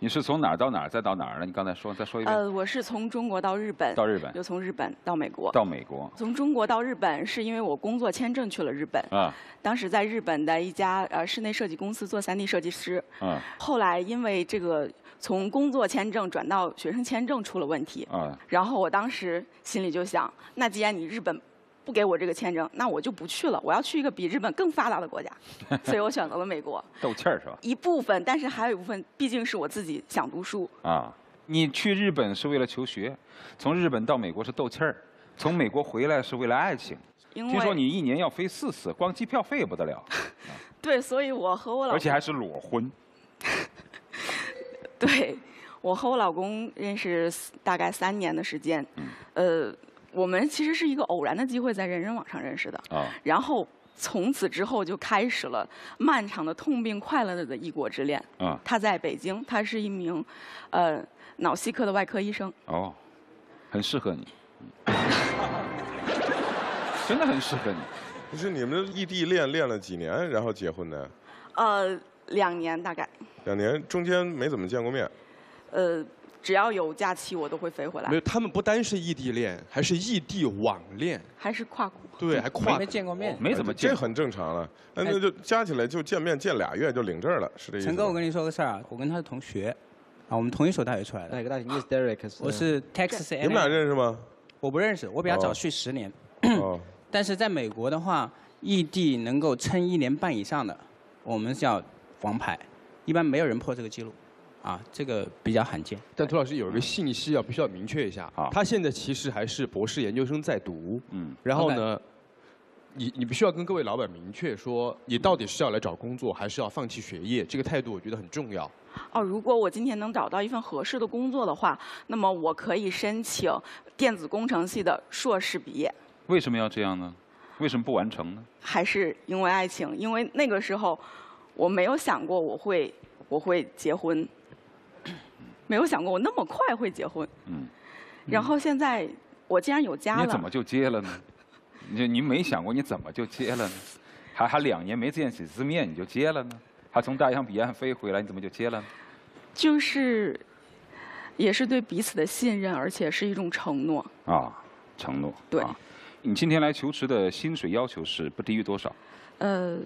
你是从哪儿到哪儿，再到哪儿呢？你刚才说，再说一遍。呃，我是从中国到日本，到日本又从日本到美国。到美国从中国到日本是因为我工作签证去了日本，啊当时在日本的一家呃室内设计公司做 3D 设计师。啊后来因为这个从工作签证转到学生签证出了问题，啊！然后我当时心里就想，那既然你日本不给我这个签证，那我就不去了，我要去一个比日本更发达的国家，所以我选择了美国。斗气儿是吧？一部分，但是还有一部分毕竟是我自己想读书。啊，你去日本是为了求学，从日本到美国是斗气儿，从美国回来是为了爱情。听说你一年要飞四次，光机票费也不得了，对，所以我和我老公而且还是裸婚。对，我和我老公认识大概三年的时间，嗯呃，我们其实是一个偶然的机会在人人网上认识的，啊然后从此之后就开始了漫长的痛并快乐着的异国之恋。啊他在北京，他是一名呃脑细科的外科医生。哦，很适合你。真的很适合你。不是你们异地恋恋了几年，然后结婚的？呃，两年大概，两年中间没怎么见过面。呃，只要有假期我都会飞回来没，有，他们不单是异地恋，还是异地网恋。还是跨国。对，还跨没见过面没怎么见这很正常了。那那就加起来就见面见俩月就领证了，是这意思？陈哥，我跟你说个事儿啊，我跟他是同学，啊，我们同一所大学出来的。哪个大学？你是 Derek？我是 Texas。你们俩认识吗？我不认识，我比他早哦去十年。哦，但是在美国的话，异地能够撑一年半以上的，我们叫王牌，一般没有人破这个记录，啊，这个比较罕见。但涂老师有一个信息要必须要明确一下，他现在其实还是博士研究生在读，嗯，然后呢，你你必须要跟各位老板明确说，你到底是要来找工作，还是要放弃学业，这个态度我觉得很重要。哦，如果我今天能找到一份合适的工作的话，那么我可以申请电子工程系的硕士毕业。为什么要这样呢？为什么不完成呢？还是因为爱情，因为那个时候我没有想过我会我会结婚，没有想过我那么快会结婚。嗯。然后现在我竟然有家了，你怎么就结了呢？你你没想过你怎么就结了呢？还还两年没见几次面你就结了呢？还从大洋彼岸飞回来，你怎么就结了呢？就是也是对彼此的信任，而且是一种承诺。啊，承诺。对啊你今天来求职的薪水要求是不低于多少？呃，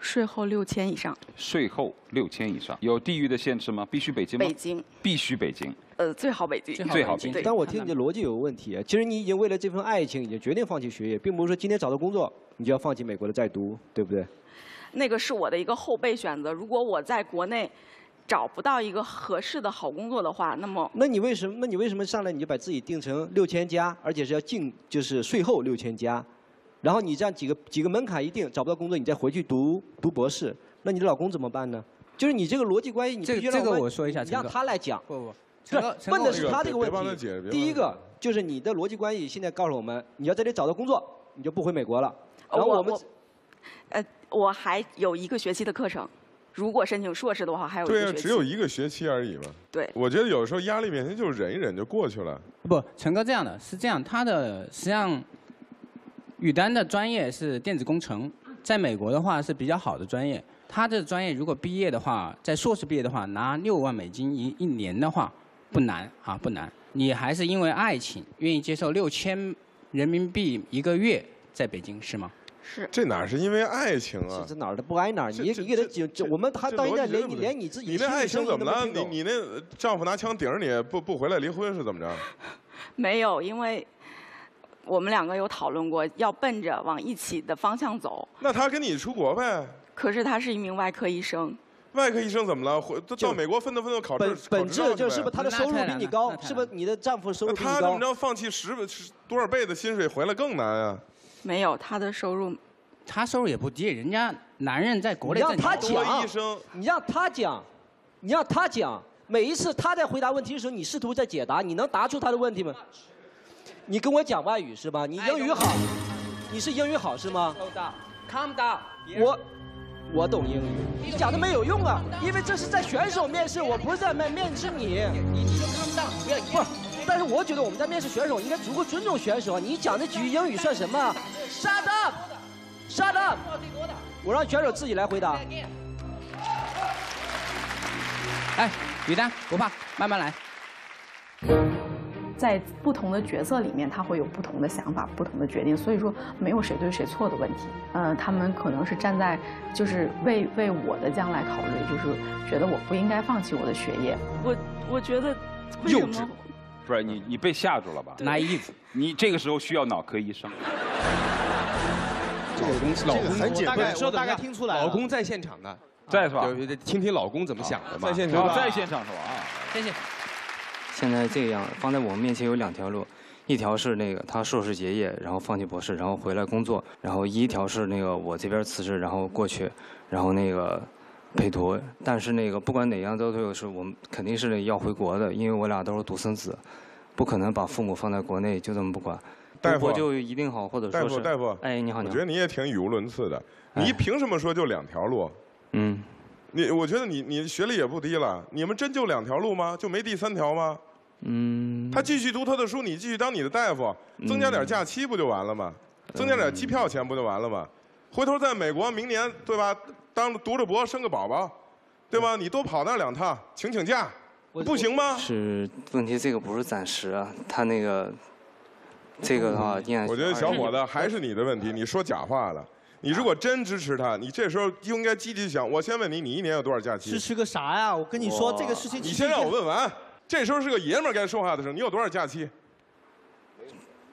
税后六千以上，税后六千以上，有地域的限制吗？必须北京吗？北京，必须北京。呃，最好北京，最好北京但我听你的逻辑有问题，其实你已经为了这份爱情已经决定放弃学业，并不是说今天找到工作你就要放弃美国的在读，对不对？那个是我的一个后备选择。如果我在国内找不到一个合适的好工作的话，那么那你为什么？那你为什么上来你就把自己定成六千加，而且是要净就是税后六千加，然后你这样几个几个门槛一定找不到工作，你再回去读读博士，那你的老公怎么办呢？就是你这个逻辑关系，你这个这个必须让们我说一下你让他来讲。不不，是问的是他这个问题别。第一个就是你的逻辑关系，现在告诉我们，你要在这里找到工作，你就不回美国了。然后我们呃，我还有一个学期的课程，如果申请硕士的话，还有一对啊，个学期。只有一个学期而已嘛。对。我觉得有时候压力面前就忍一忍就过去了。不，陈哥这样的是这样，他的实际上，宇丹的专业是电子工程，在美国的话是比较好的专业。他这专业如果毕业的话，在硕士毕业的话，拿六万美金一一年的话，不难啊，不难。你还是因为爱情愿意接受六千人民币一个月在北京是吗？是。这哪是因为爱情啊？这哪儿的不挨哪儿？你你给他我们他到现在连你连你自己你那爱情怎么了？你你你那丈夫拿枪顶着你不不回来离婚是怎么着？没有，因为我们两个有讨论过，要奔着往一起的方向走。那他跟你出国呗？可是他是一名外科医生，外科医生怎么了？回都到美国奋斗奋斗考本试，本考执照去呗质就是不是他的收入比你高，是不是你的丈夫收入比你高他怎么？着放弃十多少倍的薪水回来更难啊！没有他的收入，他收入也不低，人家男人在国内你让他挣钱讲，你让他讲，你让他讲。每一次他在回答问题的时候，你试图在解答，你能答出他的问题吗？你跟我讲外语是吧？你英语好，你是英语好是吗？Calm down。我我懂英语，你讲的没有用啊，因为这是在选手面试，我不是在面面试你。你就 calm down，不要不是，但是我觉得我们在面试选手应该足够尊重选手啊！你讲那几句英语算什么啊？Shut up，Shut up！我让选手自己来回答。哎，于丹不怕，慢慢来。在不同的角色里面，他会有不同的想法、不同的决定，所以说没有谁对谁错的问题。呃，他们可能是站在就是为为我的将来考虑，就是觉得我不应该放弃我的学业。我我觉得为幼稚什么？不是你你被吓住了吧？naive，你这个时候需要脑科医生。老公，这个很简单大概我大概听出来了老公在现场的，在是吧对对对听听老公怎么想的嘛。在现场啊在现场是吧？啊。谢谢。现在这样放在我们面前有两条路，一条是那个他硕士结业，然后放弃博士，然后回来工作；然后一条是那个我这边辞职，然后过去，然后那个陪读。但是那个不管哪样都都有是我们肯定是要回国的，因为我俩都是独生子，不可能把父母放在国内就这么不管。大夫就一定好，或者大夫，说是大夫，哎，你好，你好我觉得。你也挺语无伦次的。你凭什么说就两条路？嗯，你我觉得你你学历也不低了，你们真就两条路吗？就没第三条吗？嗯，他继续读他的书，你继续当你的大夫，增加点假期不就完了吗？增加点机票钱不就完了吗？回头在美国明年对吧，当读着博生个宝宝，对吧？你多跑那两趟，请请假，不行吗？是问题，这个不是暂时啊，他那个这个的话，我觉得小伙子还是你的问题，你说假话了。你如果真支持他，你这时候应该积极想。我先问你，你一年有多少假期？支持个啥呀？我跟你说这个事情。你先让我问完。这时候是个爷们儿该说话的时候，你有多少假期？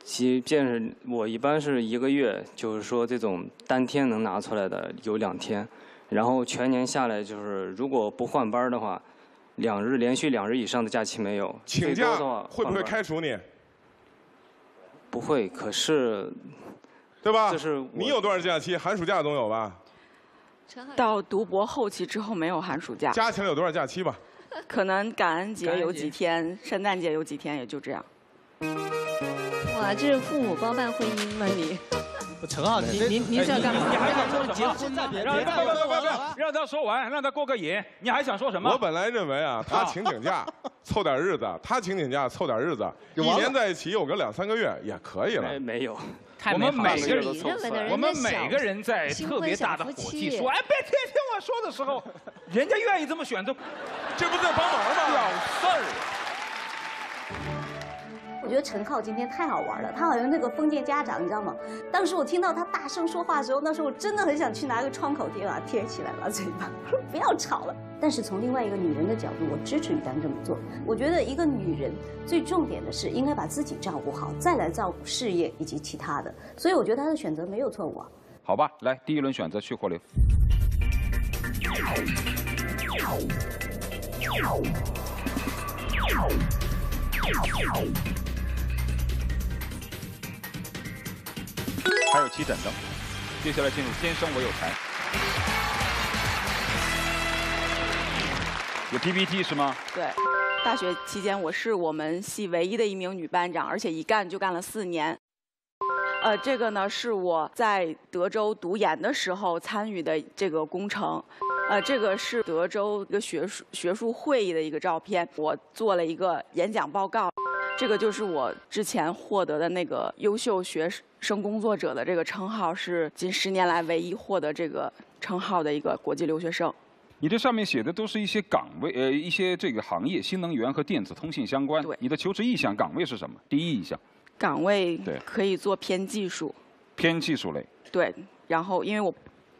即便是我一般是一个月，就是说这种单天能拿出来的有两天，然后全年下来就是如果不换班的话，两日连续两日以上的假期没有。请假会不会开除你？不会，可是。对吧？就是你有多少假期？寒暑假总有吧？到读博后期之后没有寒暑假。加起来有多少假期吧？可能感恩节有几天，圣诞节有几天，也就这样。哇，这是父母包办婚姻吗？你？陈浩，您您您是要干嘛？你还想说什么？现在别别别别别，让他说完，让他过个瘾。你还想说什么？我本来认为啊，他请请假，凑点日子；他请请假，凑点日子，一年在一起有个两三个月也可以了。没有。我们每个人，我们每个人在特别大的火气说，哎，别听听我说的时候，人家愿意这么选择，这不在帮忙吗？小事儿。我觉得陈浩今天太好玩了，他好像那个封建家长，你知道吗？当时我听到他大声说话的时候，那时候我真的很想去拿个创口贴把它贴起来，把嘴巴，不要吵了。但是从另外一个女人的角度，我支持于丹这么做。我觉得一个女人最重点的是应该把自己照顾好，再来照顾事业以及其他的。所以我觉得她的选择没有错误啊。好吧，来第一轮选择去或留。还有七盏灯，接下来进入天生我有才。有 PPT 是吗？对，大学期间我是我们系唯一的一名女班长，而且一干就干了四年。呃，这个呢是我在德州读研的时候参与的这个工程。呃，这个是德州一个学术学术会议的一个照片，我做了一个演讲报告。这个就是我之前获得的那个优秀学生工作者的这个称号，是近十年来唯一获得这个称号的一个国际留学生。你这上面写的都是一些岗位，呃，一些这个行业，新能源和电子通信相关。对。你的求职意向岗位是什么？第一意向。岗位对，可以做偏技术。偏技术类。对，然后因为我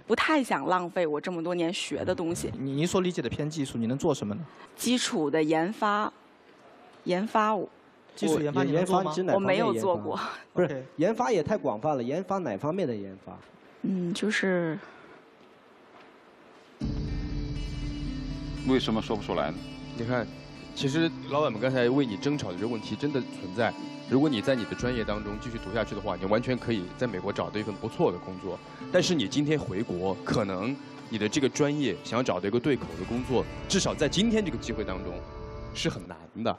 不太想浪费我这么多年学的东西。你你所理解的偏技术，你能做什么呢？基础的研发，研发。技术研发研发指哪我没有做过。不是研发也太广泛了，研发哪方面的研发？嗯，就是。为什么说不出来呢？你看，其实老板们刚才为你争吵的这个问题真的存在。如果你在你的专业当中继续读下去的话，你完全可以在美国找到一份不错的工作。但是你今天回国，可能你的这个专业想要找到一个对口的工作，至少在今天这个机会当中，是很难的。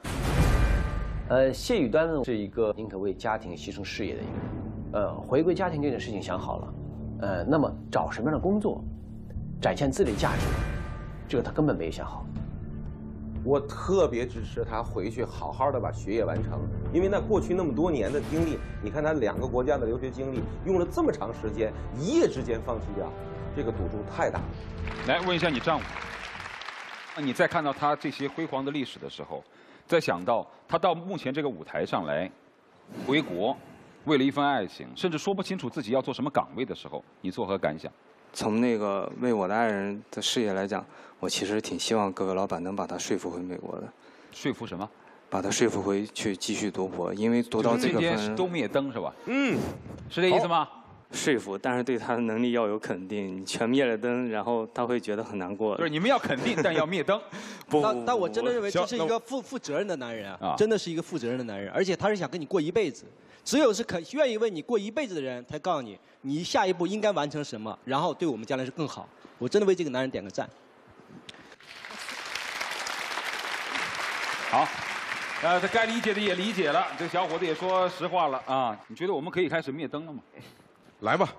呃，谢宇端呢是一个宁可为家庭牺牲事业的一个人，呃，回归家庭这件事情想好了，呃，那么找什么样的工作，展现自己的价值，这个他根本没有想好。我特别支持他回去好好的把学业完成，因为那过去那么多年的经历，你看他两个国家的留学经历，用了这么长时间，一夜之间放弃掉，这个赌注太大了。来问一下你丈夫，那你在看到他这些辉煌的历史的时候。再想到他到目前这个舞台上来，回国，为了一份爱情，甚至说不清楚自己要做什么岗位的时候，你作何感想？从那个为我的爱人的事业来讲，我其实挺希望各位老板能把他说服回美国的。说服什么？把他说服回去继续读博，因为读到这个分都灭灯是吧？嗯，是这意思吗？说服，但是对他的能力要有肯定。你全灭了灯，然后他会觉得很难过。不是，你们要肯定，但要灭灯。不，但但我真的认为这是一个负负责任的男人啊，真的是一个负责任的男人，而且他是想跟你过一辈子。只有是肯愿意为你过一辈子的人，才告诉你你下一步应该完成什么，然后对我们将来是更好。我真的为这个男人点个赞。好，呃，他该理解的也理解了，这小伙子也说实话了啊。你觉得我们可以开始灭灯了吗？来吧，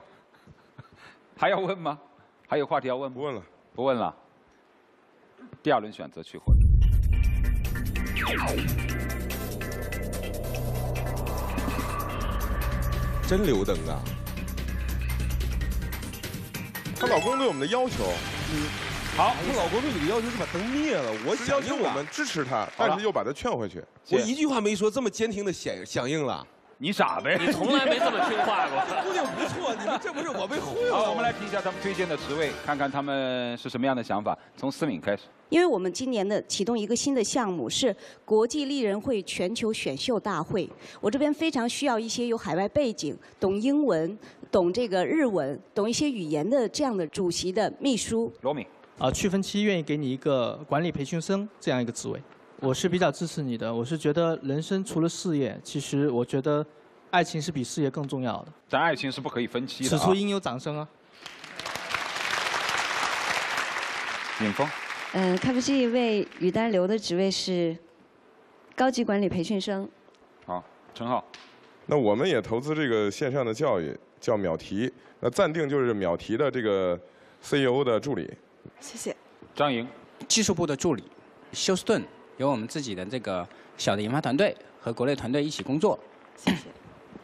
还要问吗？还有话题要问吗？不问了，不问了。第二轮选择去婚。真留灯啊！她老公对我们的要求，嗯，好，她老公对你的要求是把灯灭了，我是要求我们支持她，但是又把她劝回去。我一句话没说，这么坚定的响响应了。你傻呗？你从来没这么听话过。这姑娘不错，你们这不是我被忽悠 了？好，我们来听一下他们推荐的职位，看看他们是什么样的想法。从思敏开始。因为我们今年的启动一个新的项目是国际丽人会全球选秀大会，我这边非常需要一些有海外背景、懂英文、懂这个日文、懂一些语言的这样的主席的秘书。罗敏。啊，区分期愿意给你一个管理培训生这样一个职位。我是比较支持你的，我是觉得人生除了事业，其实我觉得爱情是比事业更重要的。但爱情是不可以分期的。此处应有掌声啊！尹峰。嗯，KPG 为于丹留的职位是高级管理培训生。好，陈浩。那我们也投资这个线上的教育，叫秒提。那暂定就是秒提的这个 CEO 的助理。谢谢。张莹。技术部的助理，休斯顿。有我们自己的这个小的研发团队和国内团队一起工作。谢谢。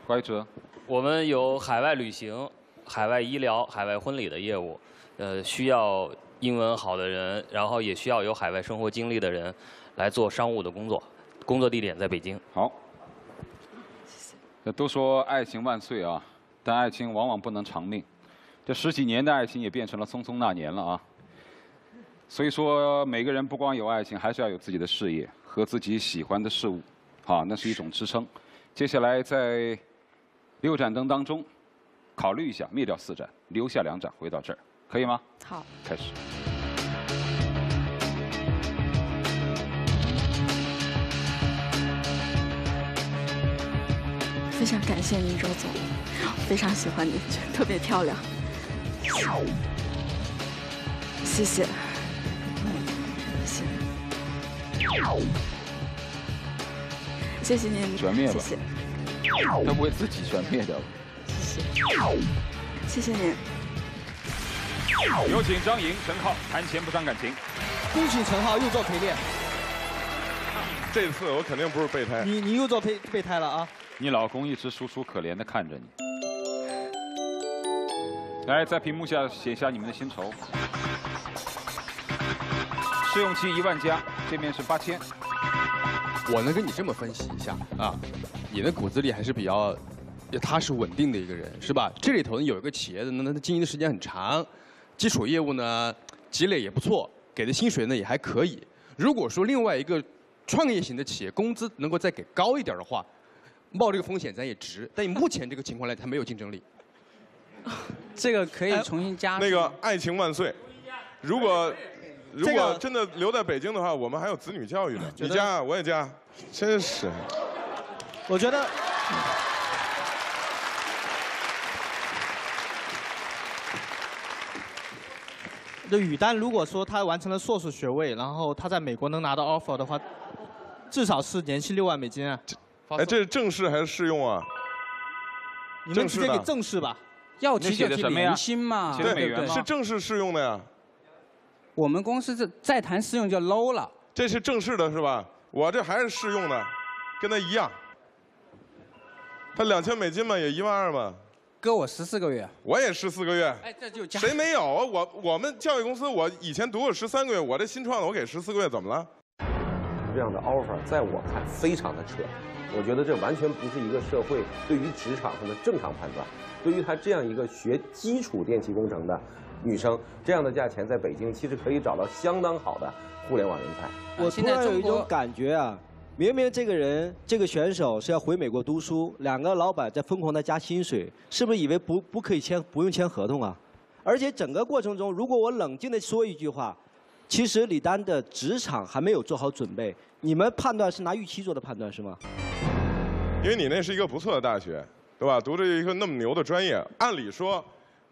怀哲，我们有海外旅行、海外医疗、海外婚礼的业务，呃，需要英文好的人，然后也需要有海外生活经历的人来做商务的工作。工作地点在北京。好。那都说爱情万岁啊，但爱情往往不能长命。这十几年的爱情也变成了匆匆那年了啊。所以说，每个人不光有爱情，还是要有自己的事业和自己喜欢的事物，啊，那是一种支撑。接下来在六盏灯当中，考虑一下灭掉四盏，留下两盏，回到这儿，可以吗？好，开始。非常感谢您，周总，非常喜欢你，特别漂亮，谢谢。谢谢您，全灭吧。谢谢。他不会自己全灭掉吧？谢谢。谢谢您。有请张莹、陈浩谈钱不伤感情。恭喜陈浩又做陪练。这次我肯定不是备胎。你你又做备备胎了啊？你老公一直楚楚可怜的看着你。来，在屏幕下写下你们的薪酬。试用期一万加，这边是八千。我能跟你这么分析一下啊，你的骨子里还是比较踏实稳定的一个人，是吧？这里头有一个企业的，那它经营的时间很长，基础业务呢积累也不错，给的薪水呢也还可以。如果说另外一个创业型的企业工资能够再给高一点的话，冒这个风险咱也值。但以目前这个情况来，它没有竞争力。这个可以重新加。那个爱情万岁，如果。如果真的留在北京的话，我们还有子女教育呢。你加，我也加，真是。我觉得，这雨丹如果说他完成了硕士学位，然后他在美国能拿到 offer 的话，至少是年薪六万美金啊。哎，这是正式还是试用啊？你们直接给正式吧。要提就提年薪嘛，对，是正式试用的呀。我们公司这再谈试用就 low 了。这是正式的是吧？我这还是试用的，跟他一样。他两千美金嘛，也一万二嘛。哥，我十四个月。我也十四个月。哎，这就加谁没有啊？我我们教育公司，我以前读过十三个月，我这新创的，我给十四个月，怎么了？这样的 offer 在我看非常的扯，我觉得这完全不是一个社会对于职场上的正常判断。对于他这样一个学基础电气工程的。女生这样的价钱在北京其实可以找到相当好的互联网人才。我突然有一种感觉啊，明明这个人这个选手是要回美国读书，两个老板在疯狂的加薪水，是不是以为不不可以签不用签合同啊？而且整个过程中，如果我冷静的说一句话，其实李丹的职场还没有做好准备。你们判断是拿预期做的判断是吗？因为你那是一个不错的大学，对吧？读着一个那么牛的专业，按理说。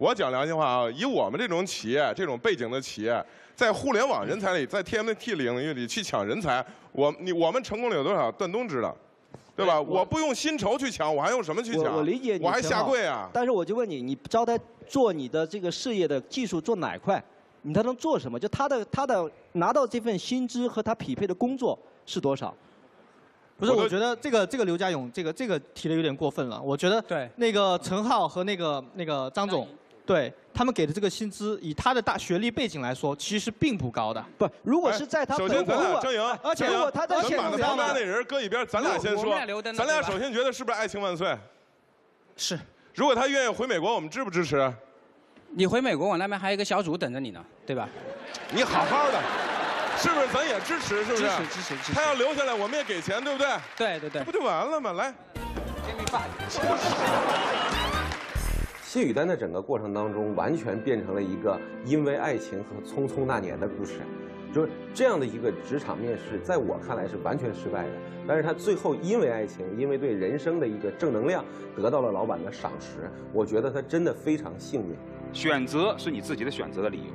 我讲良心话啊，以我们这种企业、这种背景的企业，在互联网人才里，在 TMT 领域里去抢人才，我你我们成功率有多少？段东知道，对吧？我不用薪酬去抢，我还用什么去抢？我理解你，我还下跪啊！但是我就问你，你招他做你的这个事业的技术做哪块？你他能做什么？就他的他的拿到这份薪资和他匹配的工作是多少？不是，我觉得这个这个刘家勇这个这个提的有点过分了。我觉得对那个陈浩和那个那个张总。对他们给的这个薪资，以他的大学历背景来说，其实并不高的。不，如果是在他首先，咱俩郑莹，而且如果他在咱把那他妈那人搁一边，咱俩先说。咱俩首先觉得是不是爱情万岁？是。如果他愿意回美国，我们支不支持？你回美国，我那边还有一个小组等着你呢，对吧？你好好的，是不是？咱也支持，是不是？支持支持支持。他要留下来，我们也给钱，对不对？对对对。这不就完了吗？来。谢雨丹的整个过程当中，完全变成了一个因为爱情和匆匆那年的故事，就是这样的一个职场面试，在我看来是完全失败的。但是他最后因为爱情，因为对人生的一个正能量，得到了老板的赏识。我觉得他真的非常幸运。选择是你自己的选择的理由，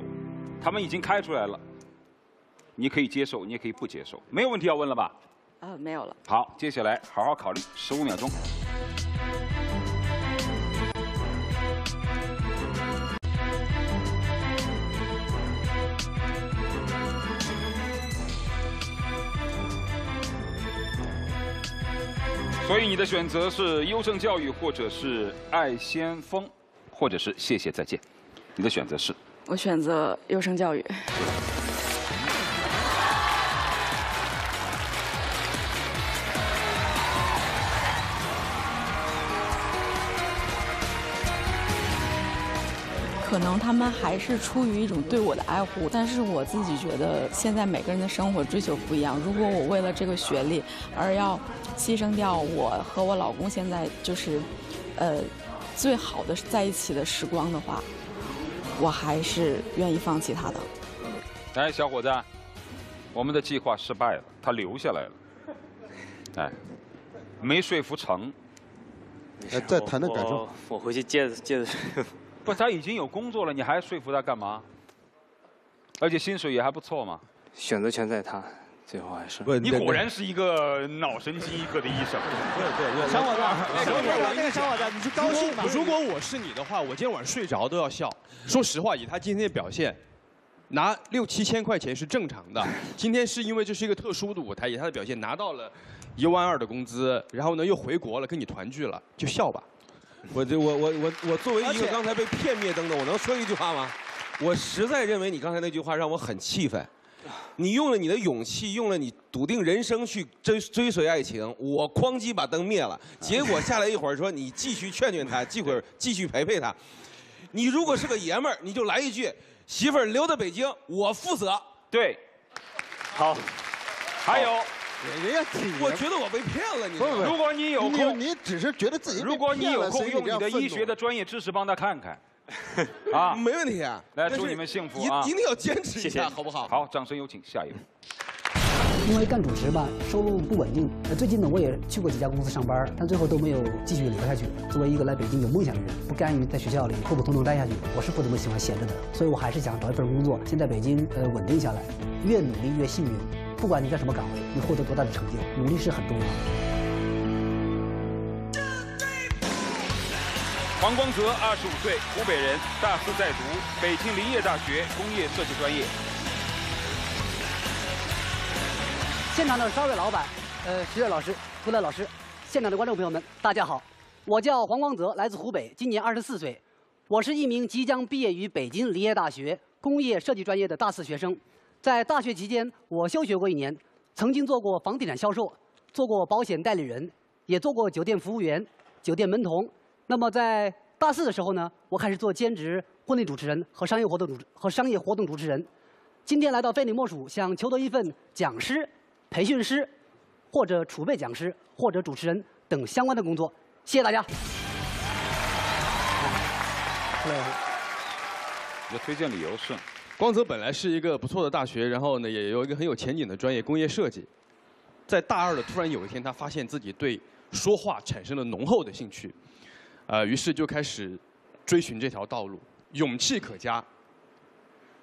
他们已经开出来了，你可以接受，你也可以不接受，没有问题要问了吧？啊，没有了。好，接下来好好考虑，十五秒钟。所以你的选择是优胜教育，或者是爱先锋，或者是谢谢再见。你的选择是？我选择优胜教育。可能他们还是出于一种对我的爱护，但是我自己觉得现在每个人的生活追求不一样。如果我为了这个学历而要牺牲掉我和我老公现在就是，呃，最好的在一起的时光的话，我还是愿意放弃他的。哎，小伙子，我们的计划失败了，他留下来了。哎，没说服成。哎，再谈谈感受。我回去接着接着。不，他已经有工作了，你还说服他干嘛？而且薪水也还不错嘛。选择权在他，最后还是。你果然是一个脑神经一个的医生。对对对，小伙子，小伙子，那个小伙子，你就高兴吧。如果我是你的话，我今天晚上睡着都要笑。说实话，以他今天的表现，拿六七千块钱是正常的。今天是因为这是一个特殊的舞台，以他的表现拿到了一万二的工资，然后呢又回国了，跟你团聚了，就笑吧。我这我我我我作为一个刚才被骗灭灯的，我能说一句话吗？我实在认为你刚才那句话让我很气愤。你用了你的勇气，用了你笃定人生去追追随爱情，我哐叽把灯灭了。结果下来一会儿说你继续劝劝他，继会儿继续陪陪他。你如果是个爷们儿，你就来一句媳妇儿留在北京，我负责。对，好，还有。人家我觉得我被骗了，你。不不，如果你有空，你只是觉得自己如果你有空，用你的医学的专业知识帮他看看，啊，没问题啊。来，祝你们幸福啊！一定要坚持一下，好不好？好，掌声有请下一位。因为干主持吧，收入不稳定。最近呢，我也去过几家公司上班，但最后都没有继续留下去。作为一个来北京有梦想的人，不甘于在学校里普普通通待下去，我是不怎么喜欢闲着的。所以我还是想找一份工作，先在北京呃稳定下来。越努力越幸运。不管你在什么岗位，你获得多大的成就，努力是很重要的。黄光泽，二十五岁，湖北人，大四在读北京林业大学工业设计专业。现场的三位老板，呃，徐悦老师、涂乐老师，现场的观众朋友们，大家好，我叫黄光泽，来自湖北，今年二十四岁，我是一名即将毕业于北京林业大学工业设计专业的大四学生。在大学期间，我休学过一年，曾经做过房地产销售，做过保险代理人，也做过酒店服务员、酒店门童。那么在大四的时候呢，我开始做兼职婚礼主持人和商业活动主和商业活动主持人。今天来到非你莫属，想求得一份讲师、培训师，或者储备讲师，或者主持人等相关的工作。谢谢大家。来你的推荐理由是？光泽本来是一个不错的大学，然后呢，也有一个很有前景的专业——工业设计。在大二的突然有一天，他发现自己对说话产生了浓厚的兴趣，呃，于是就开始追寻这条道路，勇气可嘉。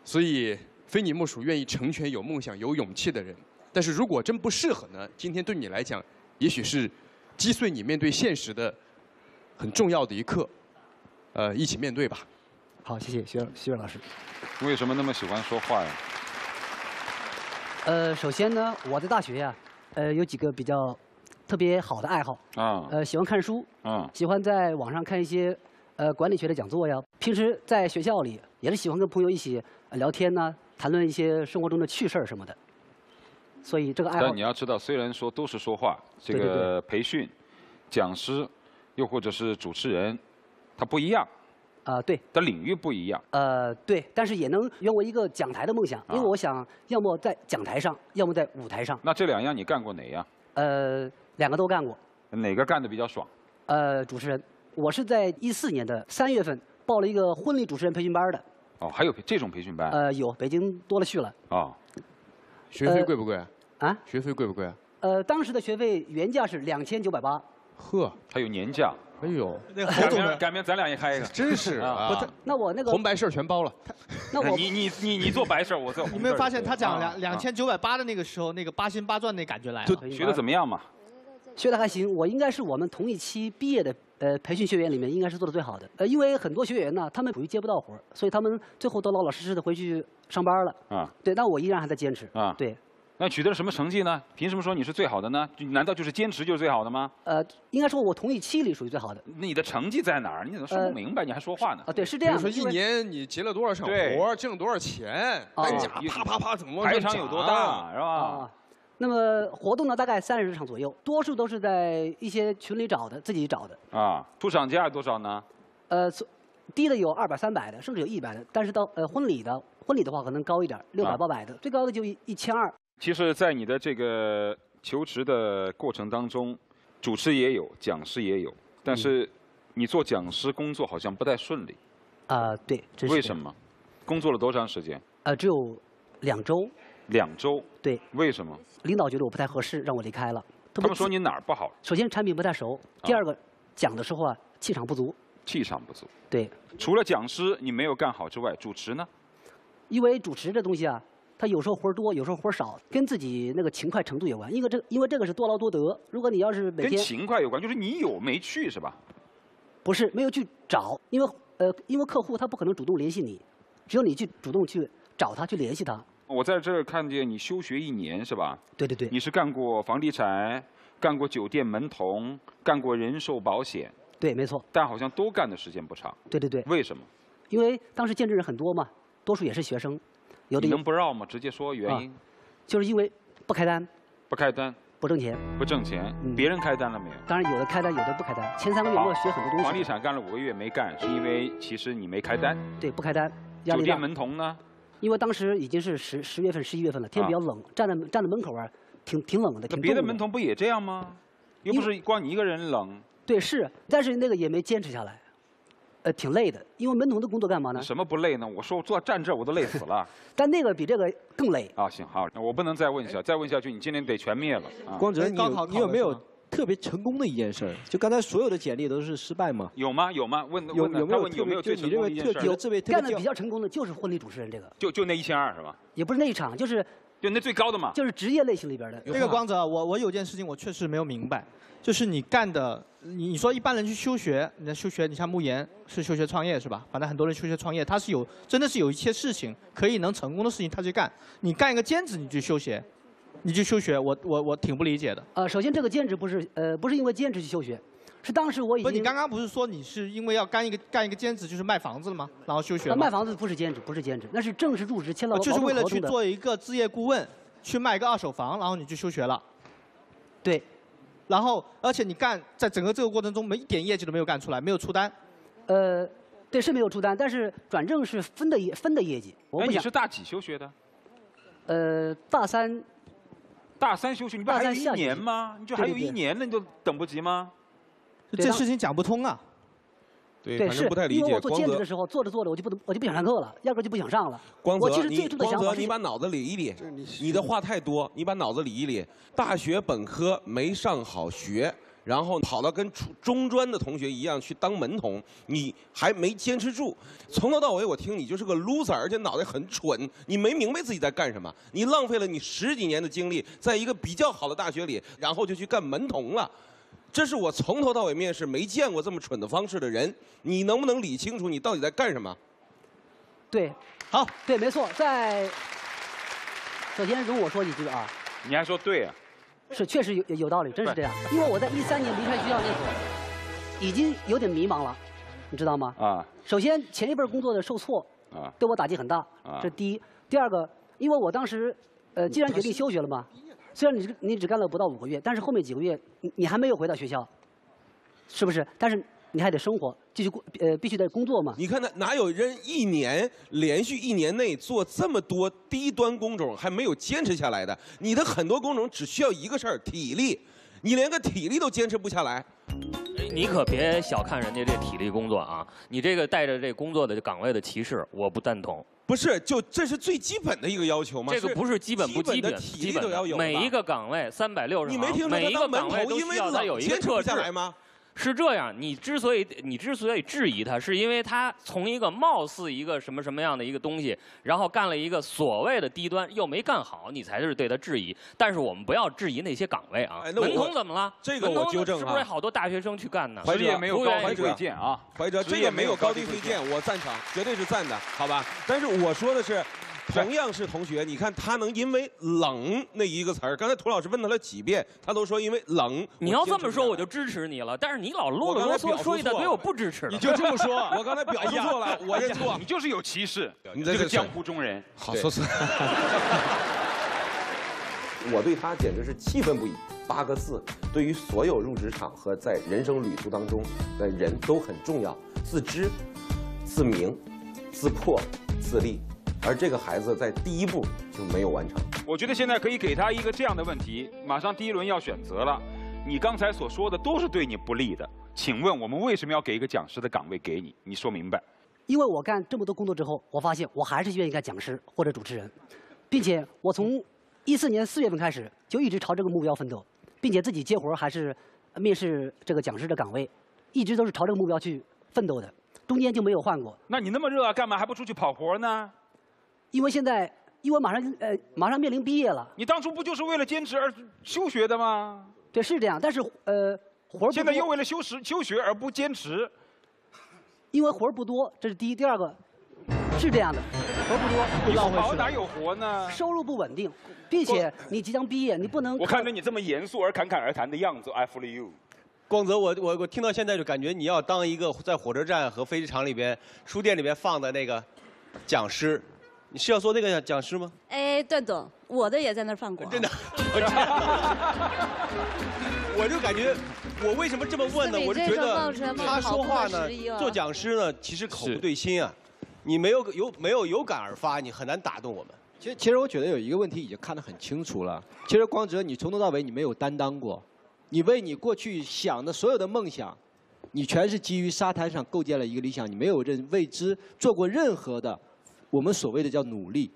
所以，非你莫属，愿意成全有梦想、有勇气的人。但是如果真不适合呢？今天对你来讲，也许是击碎你面对现实的很重要的一刻。呃，一起面对吧。好，谢谢徐徐老师。为什么那么喜欢说话呀？呃，首先呢，我在大学呀，呃，有几个比较特别好的爱好。啊。呃，喜欢看书。啊。喜欢在网上看一些呃管理学的讲座呀。平时在学校里也是喜欢跟朋友一起聊天呐、谈论一些生活中的趣事儿什么的。所以这个爱好但你要知道，虽然说都是说话，这个培训、讲师，又或者是主持人，他不一样。啊、对。的领域不一样。呃，对，但是也能圆我一个讲台的梦想，因为我想要么在讲台上，要么在舞台上。那这两样你干过哪样？呃，两个都干过。哪个干的比较爽？呃，主持人，我是在一四年的三月份报了一个婚礼主持人培训班的。哦，还有这种培训班？呃，有，北京多了去了。哦，学费贵不贵啊？啊？学费贵不贵啊？呃，当时的学费原价是两千九百八。呵，还有年假。哎呦，那个改明改明咱俩也开一个。真是啊！那我那个红白事儿全包了。那我你你你你做白事儿，我做。你没有发现他讲啊两两千九百八的那个时候，那个八心八钻那感觉来了？学的怎么样嘛？学的还行，我应该是我们同一期毕业的呃培训学员里面应该是做的最好的。呃，因为很多学员呢，他们属于接不到活儿，所以他们最后都老老实实的回去上班了。啊对，但我依然还在坚持。啊，对。那取得了什么成绩呢？凭什么说你是最好的呢？就难道就是坚持就是最好的吗？呃，应该说我同一期里属于最好的。你的成绩在哪儿？你怎么说不明白？你还说话呢？啊，对，是比如说一年你结了多少场活，挣多少钱，单价啪啪啪怎么排场有多大是吧？啊，那么活动呢，大概三十场左右，多数都是在一些群里找的，自己找的。啊，出场价多少呢？呃，所低的有二百、三百的，甚至有一百的。但是到呃婚礼的，婚礼的话可能高一点，六百、啊八百的，最高的就一一千二。其实，在你的这个求职的过程当中，主持也有，讲师也有，但嗯是你做讲师工作好像不太顺利。啊、对，这是为什么？工作了多长时间？呃，只有两周。两周。对。为什么？领导觉得我不太合适，让我离开了。他们说你哪儿不好？首先产品不太熟，第二个讲的时候啊气场不足。气场不足。对，除了讲师你没有干好之外，主持呢？因为主持这东西啊，它有时候活儿多，有时候活儿少，跟自己那个勤快程度有关。因为这因为这个是多劳多得。如果你要是每跟天勤快有关，就是你有没去是吧？不是没有去找，因为呃因为客户他不可能主动联系你，只有你去主动去找他去联系他。我在这儿看见你休学一年是吧？对对对。你是干过房地产，干过酒店门童，干过人寿保险。对，没错。但好像都干的时间不长。对对对。为什么？因为当时兼职人很多嘛，多数也是学生，有的你能不绕吗？直接说原因。就是因为不开单，不开单，不挣钱。不挣钱。嗯别人开单了没有？当然有的开单，有的不开单。前三个月我要学很多东西。房地产干了五个月没干，是因为其实你没开单。对，不开单，压酒店。门童呢？因为当时已经是十十月份、十一月份了，天比较冷，站在站在门口啊，挺挺冷的，那别的门童不也这样吗？又不是光你一个人冷。对，是，但是那个也没坚持下来，呃，挺累的。因为门童的工作干嘛呢？什么不累呢？我说我坐站这儿我都累死了。但那个比这个更累。啊，行好，那我不能再问下，再问下去你今年得全灭了。啊光泽，你有你有没有特别成功的一件事儿？就刚才所有的简历都是失败吗？有吗？有吗？问有有没有有没有最特别就你认为成功的一件事儿？特这位特别干的比较成功的就是婚礼主持人这个，就就那一千二是吧？也不是那一场，就是就那最高的嘛。就是职业类型里边的。这个光泽，我我有件事情我确实没有明白，就是你干的，你你说一般人去休学，你在休学，你像慕言是休学创业是吧？反正很多人休学创业，他是有真的是有一些事情可以能成功的事情他去干，你干一个兼职你去休学，你去休学，我我我挺不理解的。呃，首先这个兼职不是呃不是因为兼职去休学，是当时我已不，经你刚刚不是说你是因为要干一个干一个兼职，就是卖房子了吗？然后休学卖房子不是兼职，不是兼职，那是正式入职签了劳哦就是为了去做一个置业顾问，去卖一个二手房，然后你就休学了。对。然后，而且你干在整个这个过程中，没一点业绩都没有干出来，没有出单。呃，对，是没有出单，但是转正是分的业分的业绩。我哎，你是大几休学的？呃大三。大三休学，你不还有一年吗？你就还有一年呢，你就等不及吗？这事情讲不通啊。对，是正不太理解。因为我做兼职的时候，做着做着我就不能，我就不想上课了，压根就不想上了。光泽，我其实你最初的光泽，想法是你把脑子理一理，你的话太多，你把脑子理一理。大学本科没上好学，然后跑到跟初中专的同学一样去当门童，你还没坚持住。从头到尾，我听你就是个 loser，而且脑袋很蠢，你没明白自己在干什么，你浪费了你十几年的精力，在一个比较好的大学里，然后就去干门童了。这是我从头到尾面试没见过这么蠢的方式的人，你能不能理清楚你到底在干什么？对，好，对，没错，在首先容我说几句啊，你还说对啊？是确实有有道理，真是这样。因为我在一三年离开学校那会儿，已经有点迷茫了，你知道吗？啊首先前一份工作的受挫，啊对我打击很大，啊这第一。第二个，因为我当时，呃，既然决定休学了嘛，虽然你只你只干了不到五个月，但是后面几个月你你还没有回到学校，是不是？但是你还得生活，继续工呃必须得工作嘛。你看哪哪有人一年连续一年内做这么多低端工种还没有坚持下来的？你的很多工种只需要一个事儿体力，你连个体力都坚持不下来。你可别小看人家这体力工作啊！你这个带着这工作的岗位的歧视，我不赞同。不是，就这是最基本的一个要求吗？这个不是基本不基本，的体力都要有每一个岗位三百六十你没听说一个当门岗位都头因为需要它有一个冷坚持不特质下来吗？是这样，你之所以你之所以质疑他，是因为他从一个貌似一个什么什么样的一个东西，然后干了一个所谓的低端，又没干好，你才是对他质疑。但是我们不要质疑那些岗位啊。那我文通怎么了？这个文通我纠正啊是不是好多大学生去干呢？怀哲没有高低贵贱啊，怀哲，这个没有高低贵贱，我赞成，绝对是赞的，好吧？但是我说的是，同样是同学，你看他能因为冷那一个词儿，刚才涂老师问他了几遍，他都说因为冷。你要这么说，我就支持你了。但是你老啰啰嗦嗦说一大堆，我不支持了。你就这么说，我刚才表述错了，我认错。你就是有歧视，你这个这个江湖中人。好说辞。我对他简直是气愤不已。八个字，对于所有入职场和在人生旅途当中的人都很重要：自知、自明、自破、自立。而这个孩子在第一步就没有完成。我觉得现在可以给他一个这样的问题，马上第一轮要选择了。你刚才所说的都是对你不利的，请问我们为什么要给一个讲师的岗位给你？你说明白。因为我干这么多工作之后，我发现我还是愿意干讲师或者主持人，并且我从一四年四月份开始就一直朝这个目标奋斗，并且自己接活还是面试这个讲师的岗位，一直都是朝这个目标去奋斗的，中间就没有换过。那你那么热啊，干嘛还不出去跑活呢？因为现在，因为马上呃马上面临毕业了。你当初不就是为了坚持而休学的吗？对，是这样，但是呃活儿现在又为了休时休学而不坚持，因为活儿不多，这是第一。第二个是这样的，活儿不多，你不跑哪有活呢？收入不稳定，并且你即将毕业，你不能。我看着你这么严肃而侃侃而谈的样子，I follow you。光泽，我我我听到现在就感觉你要当一个在火车站和飞机场里边、书店里边放的那个讲师，你是要做那个讲师吗？哎，段总，我的也在那儿放过。真的。我就感觉，我为什么这么问呢？我就觉得他说话呢做讲师呢，其实口不对心啊。你没有有没有有感而发，你很难打动我们。其实，其实我觉得有一个问题已经看得很清楚了。其实光泽，你从头到尾你没有担当过，你为你过去想的所有的梦想，你全是基于沙滩上构建了一个理想，你没有认为之做过任何的我们所谓的叫努力。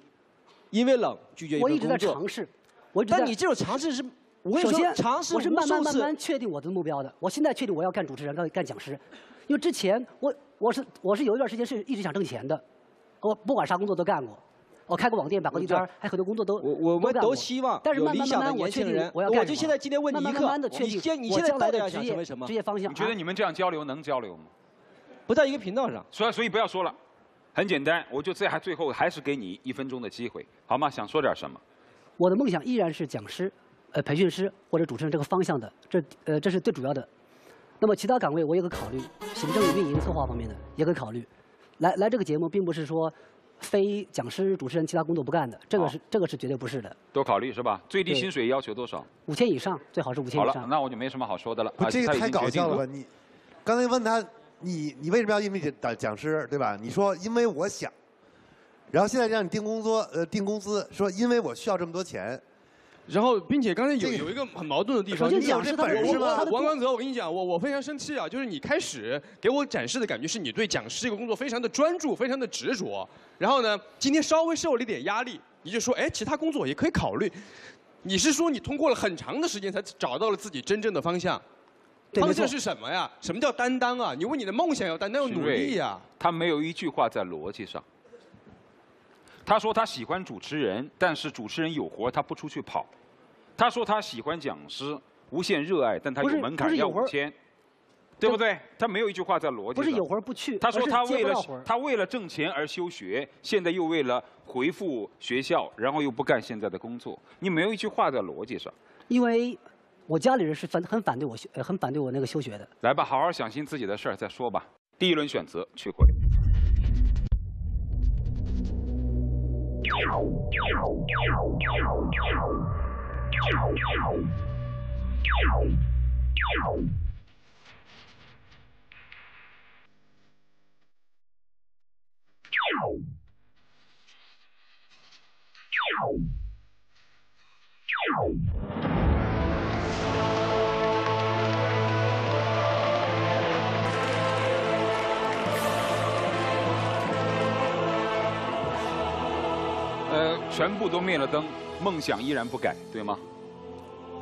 因为冷拒绝一我一直在份工作。尝试，我一直在但你这种尝试是，我跟你说，首先尝试我是慢慢慢慢确定我的目标的。我现在确定我要干主持人，干干讲师，因为之前我我是我是有一段时间是一直想挣钱的，我不管啥工作都干过，我开过网店、摆过地摊，还有很多工作都我我们都希望但是理想的慢慢慢我确定年轻人。我我就现在今天问你一个慢慢的，确你定现你现在到底要的职业想成为什么？职业方向。你觉得你们这样交流能交流吗？不在一个频道上。所以所以不要说了，很简单，我就这还最后还是给你一分钟的机会，好吗？想说点什么？我的梦想依然是讲师、呃培训师或者主持人这个方向的，这呃这是最主要的。那么其他岗位我有个考虑，行政、运营、策划方面的也可考虑。来来这个节目并不是说非讲师、主持人其他工作不干的，这个是这个是绝对不是的。多考虑是吧？最低薪水要求多少？五千以上，最好是五千好了，以上。那我就没什么好说的了。不，啊这个太搞笑了吧？你刚才问他，你你为什么要应聘讲讲师，对吧？你说因为我想，然后现在让你定工作，呃，定工资，说因为我需要这么多钱。然后，并且刚才有有一个很矛盾的地方，首先就是讲师他本我事吗王刚泽，我跟你讲，我我非常生气啊！就是你开始给我展示的感觉是你对讲师这个工作非常的专注，非常的执着。然后呢，今天稍微受了一点压力，你就说，哎，其他工作也可以考虑。你是说你通过了很长的时间才找到了自己真正的方向？对没错方向是什么呀？什么叫担当啊？你为你的梦想要担当，要努力呀、他没有一句话在逻辑上。他说他喜欢主持人，但是主持人有活他不出去跑。他说他喜欢讲师，无限热爱，但他有门槛要五千，对不对？他没有一句话在逻辑上。不是有活不去他说他为了他为了挣钱而休学，现在又为了回复学校，然后又不干现在的工作。你没有一句话在逻辑上。因为我家里人是反很反对我休，呃很反对我那个休学的。来吧，好好想清自己的事儿再说吧。第一轮选择去回。全部都灭了灯，梦想依然不改，对吗？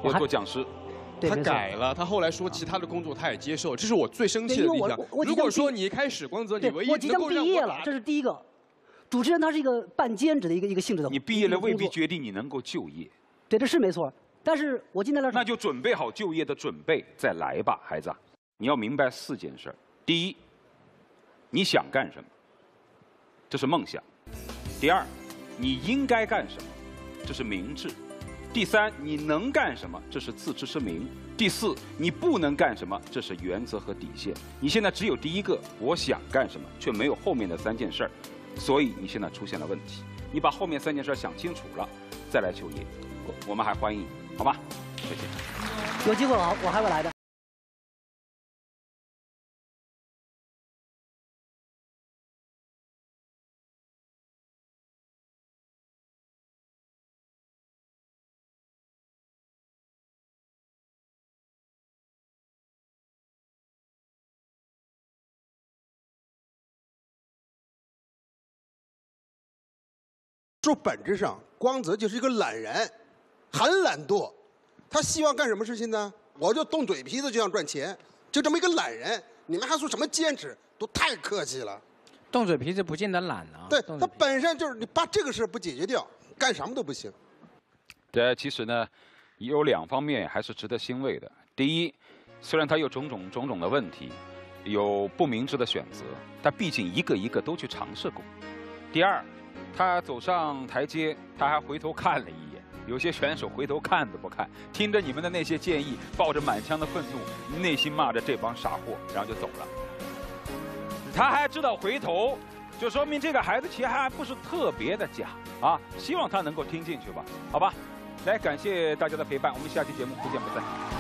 我做讲师。他改了，他后来说其他的工作他也接受，这是我最生气的地方。如果说你一开始光泽，你唯一我即将毕业了，这是第一个。主持人他是一个半兼职的一个一个性质的。你毕业了未必决定你能够就业。对，这是没错。但是我今天来，那就准备好就业的准备再来吧，孩子。你要明白四件事：第一，你想干什么，这是梦想；第二，你应该干什么，这是明智；第三，你能干什么，这是自知之明；第四，你不能干什么，这是原则和底线。你现在只有第一个，我想干什么，却没有后面的三件事儿。所以你现在出现了问题，你把后面三件事想清楚了，再来就业，我我们还欢迎你，好吧？谢谢。有机会我我还会来的。说本质上，光泽就是一个懒人，很懒惰。他希望干什么事情呢？我就动嘴皮子就想赚钱，就这么一个懒人。你们还说什么坚持，都太客气了。动嘴皮子不见得懒啊。对他本身就是你把这个事不解决掉，干什么都不行。这其实呢，有两方面还是值得欣慰的。第一，虽然他有种种种种的问题，有不明智的选择，但毕竟一个一个都去尝试过。第二。他走上台阶，他还回头看了一眼。有些选手回头看都不看，听着你们的那些建议，抱着满腔的愤怒，内心骂着这帮傻货，然后就走了。他还知道回头，就说明这个孩子其实还不是特别的假啊。希望他能够听进去吧，好吧。来，感谢大家的陪伴，我们下期节目不见不散。